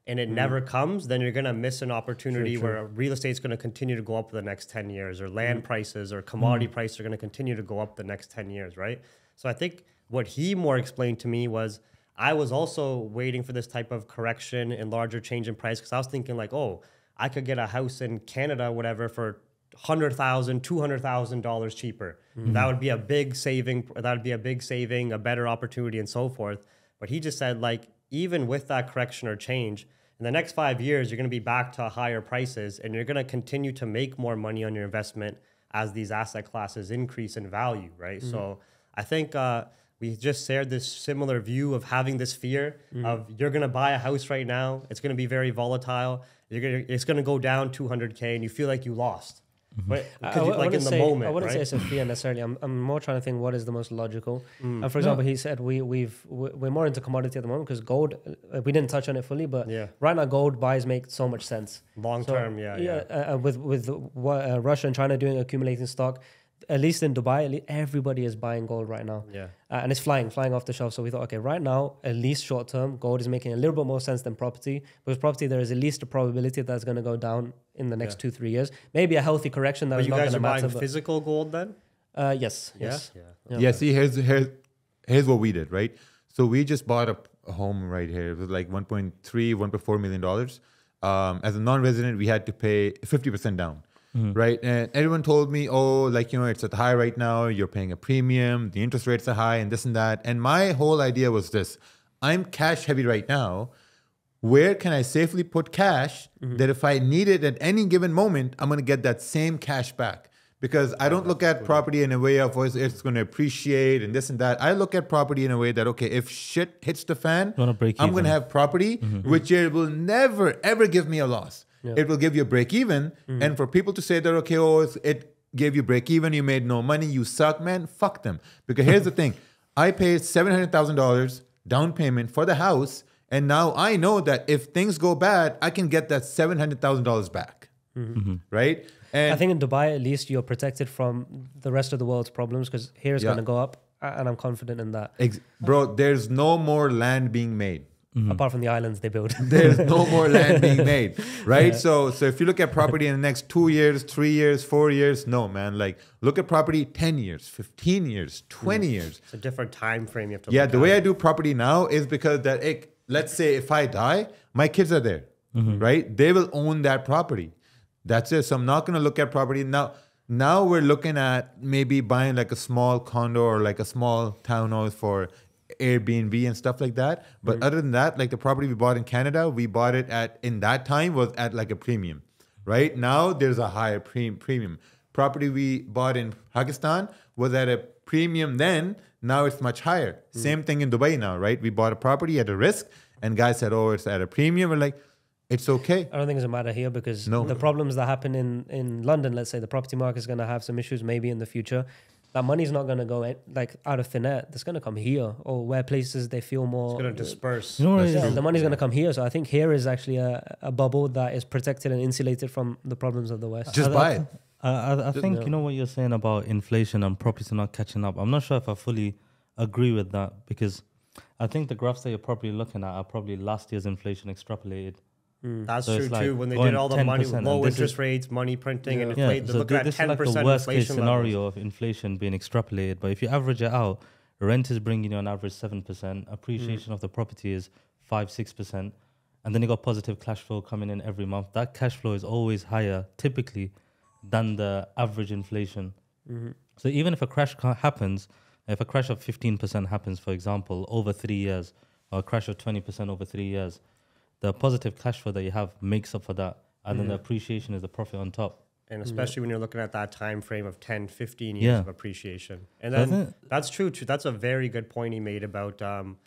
and it mm-hmm. never comes, then you're gonna miss an opportunity where real estate's gonna continue to go up the next ten years, or land mm-hmm. prices or commodity mm-hmm. prices are gonna continue to go up the next ten years, right? So I think what he more explained to me was I was also waiting for this type of correction and larger change in price because I was thinking like, oh, I could get a house in Canada, whatever, for hundred thousand, two hundred thousand dollars cheaper. That would be a big saving. That would be a big saving, a better opportunity, and so forth. But he just said like, even with that correction or change, in the next five years, you're going to be back to higher prices, and you're going to continue to make more money on your investment as these asset classes increase in value, right? So I think. Uh, we just shared this similar view of having this fear of you're gonna buy a house right now. It's gonna be very volatile. You're gonna it's gonna go down 200k, and you feel like you lost. But I- 'cause I you- I like in wouldn't the say, moment, I wouldn't say right? it's a fear necessarily. I'm, I'm more trying to think what is the most logical. Mm. And for example, he said we we've we- we're more into commodity at the moment because gold. Uh, we didn't touch on it fully, but Yeah. right now gold buys make so much sense. Long So, term, yeah, yeah. Uh, uh, with with what, uh, Russia and China doing accumulating stock, at least in Dubai, at least everybody is buying gold right now. Yeah. Uh, and it's flying, flying off the shelf. So we thought, okay, right now, at least short term, gold is making a little bit more sense than property. With property, there is at least a probability that's going to go down in the next Yeah. two, three years. Maybe a healthy correction that But is you not guys going to are matter. buying but- physical gold then? uh, yes, yes. Yeah. Yeah. Yeah, see, here's here's here's what we did, right? So we just bought a, a home right here. It was like 1.3, 1.4 million dollars. Um, as a non-resident, we had to pay 50% down, right? And everyone told me, oh, like you know, it's at high right now. You're paying a premium. The interest rates are high, and this and that. And my whole idea was this: I'm cash heavy right now. Where can I safely put cash that if I need it at any given moment, I'm going to get that same cash back? Because I don't look at property in a way of oh, it's- going to appreciate and this and that. I look at property in a way that okay, if shit hits the fan, I'm going to have property which it will never ever give me a loss. It will give you a break even, mm-hmm. and for people to say that okay, oh, it gave you break even, you made no money, you suck, man. Fuck them. Because here's the *laughs* thing: I paid seven hundred thousand dollars down payment for the house, and now I know that if things go bad, I can get that seven hundred thousand dollars back. Mm-hmm. Mm-hmm. Right? And I think in Dubai, at least, you're protected from the rest of the world's problems because here it's Yeah. going to go up. And I'm confident in that. Ex- bro, there's no more land being made. Mm-hmm. Apart from the islands they build. *laughs* There's no more land *laughs* being made, right? So, so if you look at property in the next two years, three years, four years, no, man. Like, look at property ten years, fifteen years, twenty mm-hmm. years. It's a different time frame you have to Yeah, look the at. way I do property now is because that, it, let's say if I die, my kids are there, mm-hmm. right? They will own that property. That's it. So I'm not gonna look at property now. Now we're looking at maybe buying like a small condo or like a small townhouse for Airbnb and stuff like that. But other than that, like the property we bought in Canada, we bought it at in that time was at like a premium. Right now, there's a higher pre- premium. Property we bought in Pakistan was at a premium then. Now it's much higher. Hmm. Same thing in Dubai now, right? We bought a property at a risk, and guys said, "Oh, it's at a premium." We're like, "It's okay." I don't think it's a matter here because No. the problems that happen in, in London, let's say the property market is going to have some issues maybe in the future. That money's not going to go in, like out of thin air. It's going to come here or where places they feel more. It's gonna disperse. You know Yeah, the money's going to come here. So I think here is actually a, a bubble that is protected and insulated from the problems of the West. Just I- buy I- it. I, I, I think yeah. you know what you're saying about inflation and properties not catching up. I'm not sure if I fully agree with that because I think the graphs that you're probably looking at are probably last year's inflation extrapolated. Mm. That's So true like too. When they did all the money, 10%, low interest is- rates, money printing, and Yeah. inflate, Yeah, so thi- at this is like the worst case inflation levels. scenario of inflation being extrapolated. But if you average it out, rent is bringing you on average seven percent, appreciation mm. of the property is five six percent, and then you got positive cash flow coming in every month. That cash flow is always higher, typically, than the average inflation. Mm-hmm. So even if a crash ca- happens, if a crash of fifteen percent happens, for example, over three years, or a crash of twenty percent over three years, the positive cash flow that you have makes up for that, and then the appreciation is the profit on top. and especially when you're looking at that time frame of 10 15 years Yeah. of appreciation. And then that's true too. That's a very good point he made about um,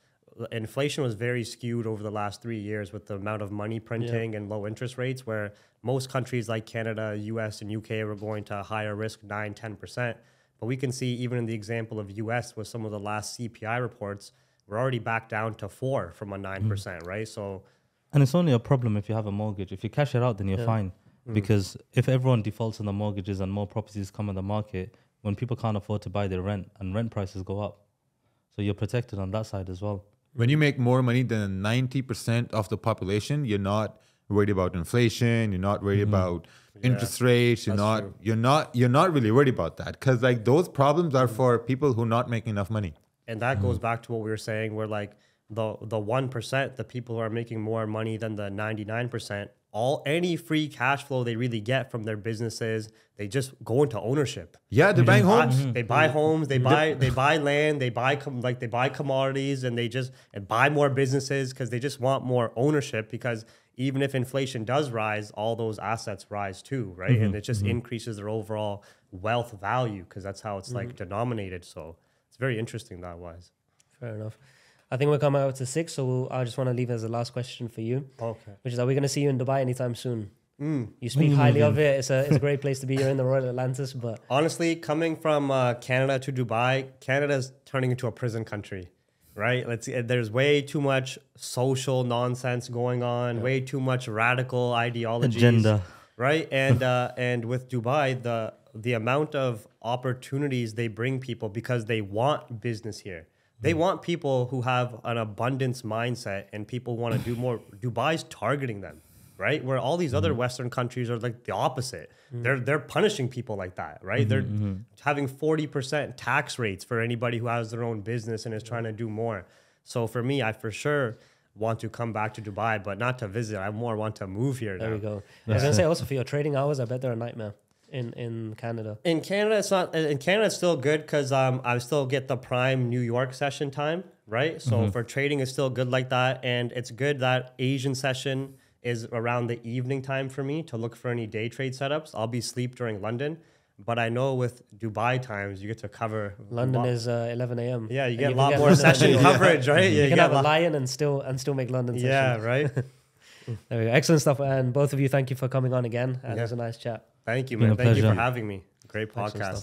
inflation was very skewed over the last three years with the amount of money printing and low interest rates where most countries like canada us and uk were going to higher risk 9 10% but we can see even in the example of us with some of the last cpi reports we're already back down to 4 from a 9% right? So And it's only a problem if you have a mortgage. If you cash it out, then you're fine. Mm. Because if everyone defaults on the mortgages and more properties come on the market, when people can't afford to buy their rent and rent prices go up, so you're protected on that side as well. When you make more money than 90% of the population, you're not worried about inflation, you're not worried mm-hmm. about interest rates, you're not true. you're not you're not really worried about that cuz like those problems are mm. for people who are not making enough money. and that goes mm. back to what we were saying where like the the 1% the people who are making more money than the 99% all any free cash flow they really get from their businesses they just go into ownership. Yeah, they're buying buy- homes. they buy homes they buy mm-hmm. they buy land they buy com- like they buy commodities and they just and buy more businesses because they just want more ownership because even if inflation does rise all those assets rise too right? Mm-hmm. And it just mm-hmm. increases their overall wealth value because that's how it's like denominated. So it's very interesting that wise. Fair enough. I think we're coming out to six, so we'll, I just want to leave as a last question for you, okay which is: Are we going to see you in Dubai anytime soon? Mm. You speak highly of it. It's a it's a great place to be. You're in the Royal Atlantis, but *laughs* Honestly, coming from uh, Canada to Dubai, Canada's turning into a prison country, right? Let's. see, There's way too much social nonsense going on. Way too much radical ideology, Agenda. right? *laughs* And uh, and with Dubai, the the amount of opportunities they bring people because they want business here. They want people who have an abundance mindset and people want to do more. *laughs* Dubai's targeting them, right? Where all these other mm-hmm. Western countries are like the opposite. Mm-hmm. They're they're punishing people like that, right? They're mm-hmm, having forty percent tax rates for anybody who has their own business and is trying to do more. So for me, I for sure want to come back to Dubai, but not to visit. I more want to move here. there now. we go. *laughs* I was going to say also for your trading hours, I bet they're a nightmare in in Canada. In Canada, it's not. In Canada, it's still good because um, I still get the prime New York session time, right? So for trading, it's still good like that, and it's good that Asian session is around the evening time for me to look for any day trade setups. I'll be sleep during London, but I know with Dubai times, you get to cover London is uh, 11 a.m. yeah, you get a lot more *laughs* London- session coverage, right? You, Yeah, can get have a lion and still and still make London. yeah, right. *laughs* There we go. Excellent stuff. And both of you, thank you for coming on again. And it was a nice chat. Thank you, man. Thank you for having me. Great podcast.